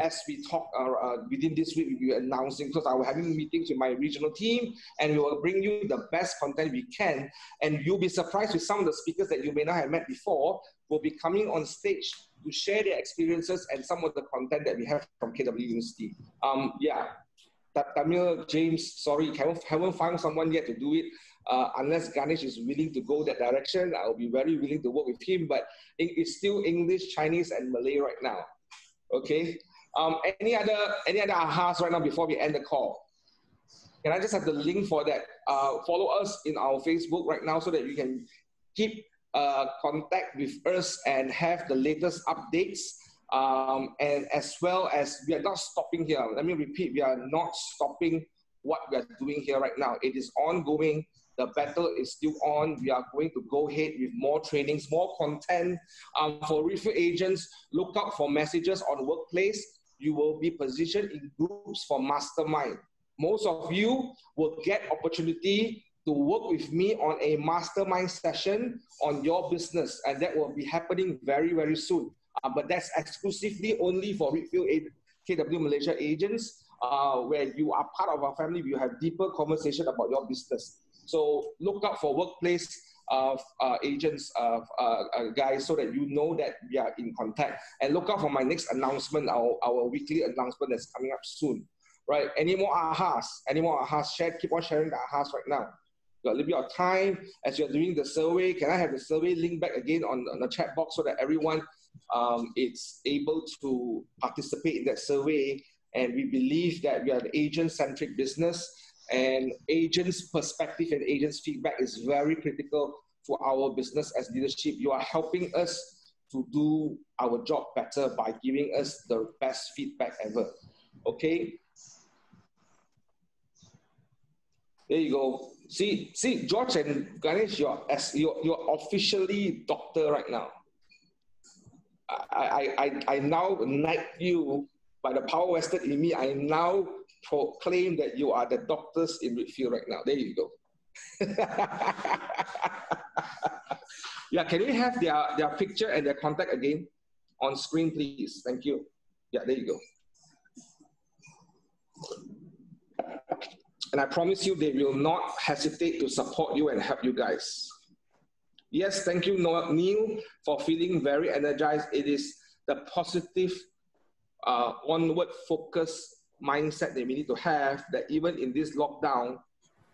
Speaker 1: as we talk uh, uh, within this week, we'll be announcing because I will having meetings with my regional team and we will bring you the best content we can. And you'll be surprised with some of the speakers that you may not have met before will be coming on stage to share their experiences and some of the content that we have from KW University. Um, yeah, Tamil, James, sorry, haven't, haven't found someone yet to do it. Uh, unless Ganesh is willing to go that direction, I'll be very willing to work with him. But it's still English, Chinese, and Malay right now. Okay, um, any other any other ahas right now before we end the call? Can I just have the link for that? Uh, follow us in our Facebook right now so that you can keep uh, contact with us and have the latest updates. Um, and as well as we are not stopping here. Let me repeat, we are not stopping what we are doing here right now. It is ongoing. The battle is still on. We are going to go ahead with more trainings, more content. Um, for refill agents, look out for messages on workplace you will be positioned in groups for mastermind. Most of you will get opportunity to work with me on a mastermind session on your business, and that will be happening very, very soon. uh, but that's exclusively only for Redfield KW Malaysia agents, uh, where you are part of our family, we have deeper conversation about your business. So look out for workplace of uh, agents, uh, uh, guys, so that you know that we are in contact. And look out for my next announcement, our, our weekly announcement that's coming up soon. Right? Any more ahas? Any more ahas? Share, keep on sharing the ahas right now. Got a little bit of time as you're doing the survey. Can I have the survey link back again on, on the chat box so that everyone um, is able to participate in that survey? And we believe that we are an agent-centric business and agents' perspective and agents' feedback is very critical for our business as leadership. You are helping us to do our job better by giving us the best feedback ever. Okay? There you go. See, see, George and Ganesh, you're, as, you're, you're officially doctor right now. I, I, I, I now knight you by the power vested in me. I now proclaim that you are the doctors in Redfield right now. There you go. [LAUGHS] yeah, can we have their, their picture and their contact again on screen, please? Thank you. Yeah, there you go. And I promise you, they will not hesitate to support you and help you guys. Yes, thank you, Neil, for feeling very energized. It is the positive, uh, onward focus mindset that we need to have that even in this lockdown,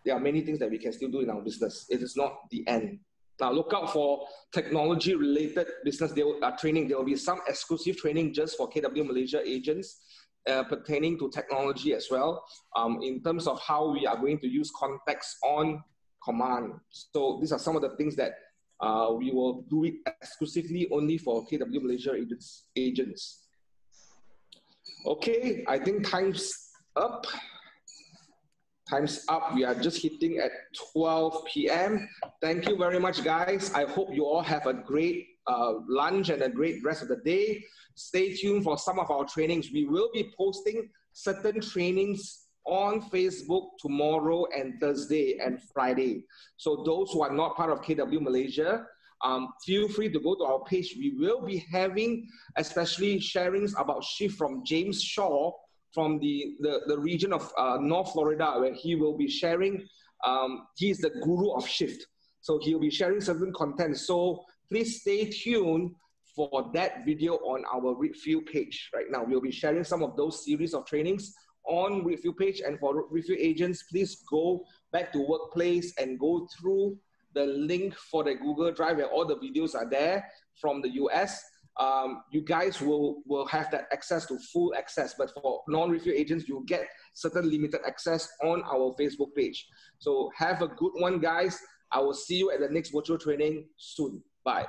Speaker 1: there are many things that we can still do in our business. It is not the end. Now, look out for technology related business There uh, training. There will be some exclusive training just for KW Malaysia agents uh, pertaining to technology as well, um, in terms of how we are going to use context on command. So, these are some of the things that uh, we will do it exclusively only for KW Malaysia agents. agents. Okay, I think time's up. Time's up. We are just hitting at 12 p.m. Thank you very much, guys. I hope you all have a great uh, lunch and a great rest of the day. Stay tuned for some of our trainings. We will be posting certain trainings on Facebook tomorrow and Thursday and Friday. So those who are not part of KW Malaysia, um, feel free to go to our page. We will be having especially sharings about shift from James Shaw from the, the, the region of uh, North Florida, where he will be sharing, um, he's the guru of shift. So he'll be sharing certain content. So please stay tuned for that video on our Redfield page right now. We'll be sharing some of those series of trainings on Redfield page. And for Redfield agents, please go back to workplace and go through the link for the Google Drive where all the videos are there from the US. Um, you guys will, will have that access to full access, but for non-review agents, you'll get certain limited access on our Facebook page. So have a good one, guys. I will see you at the next virtual training soon. Bye.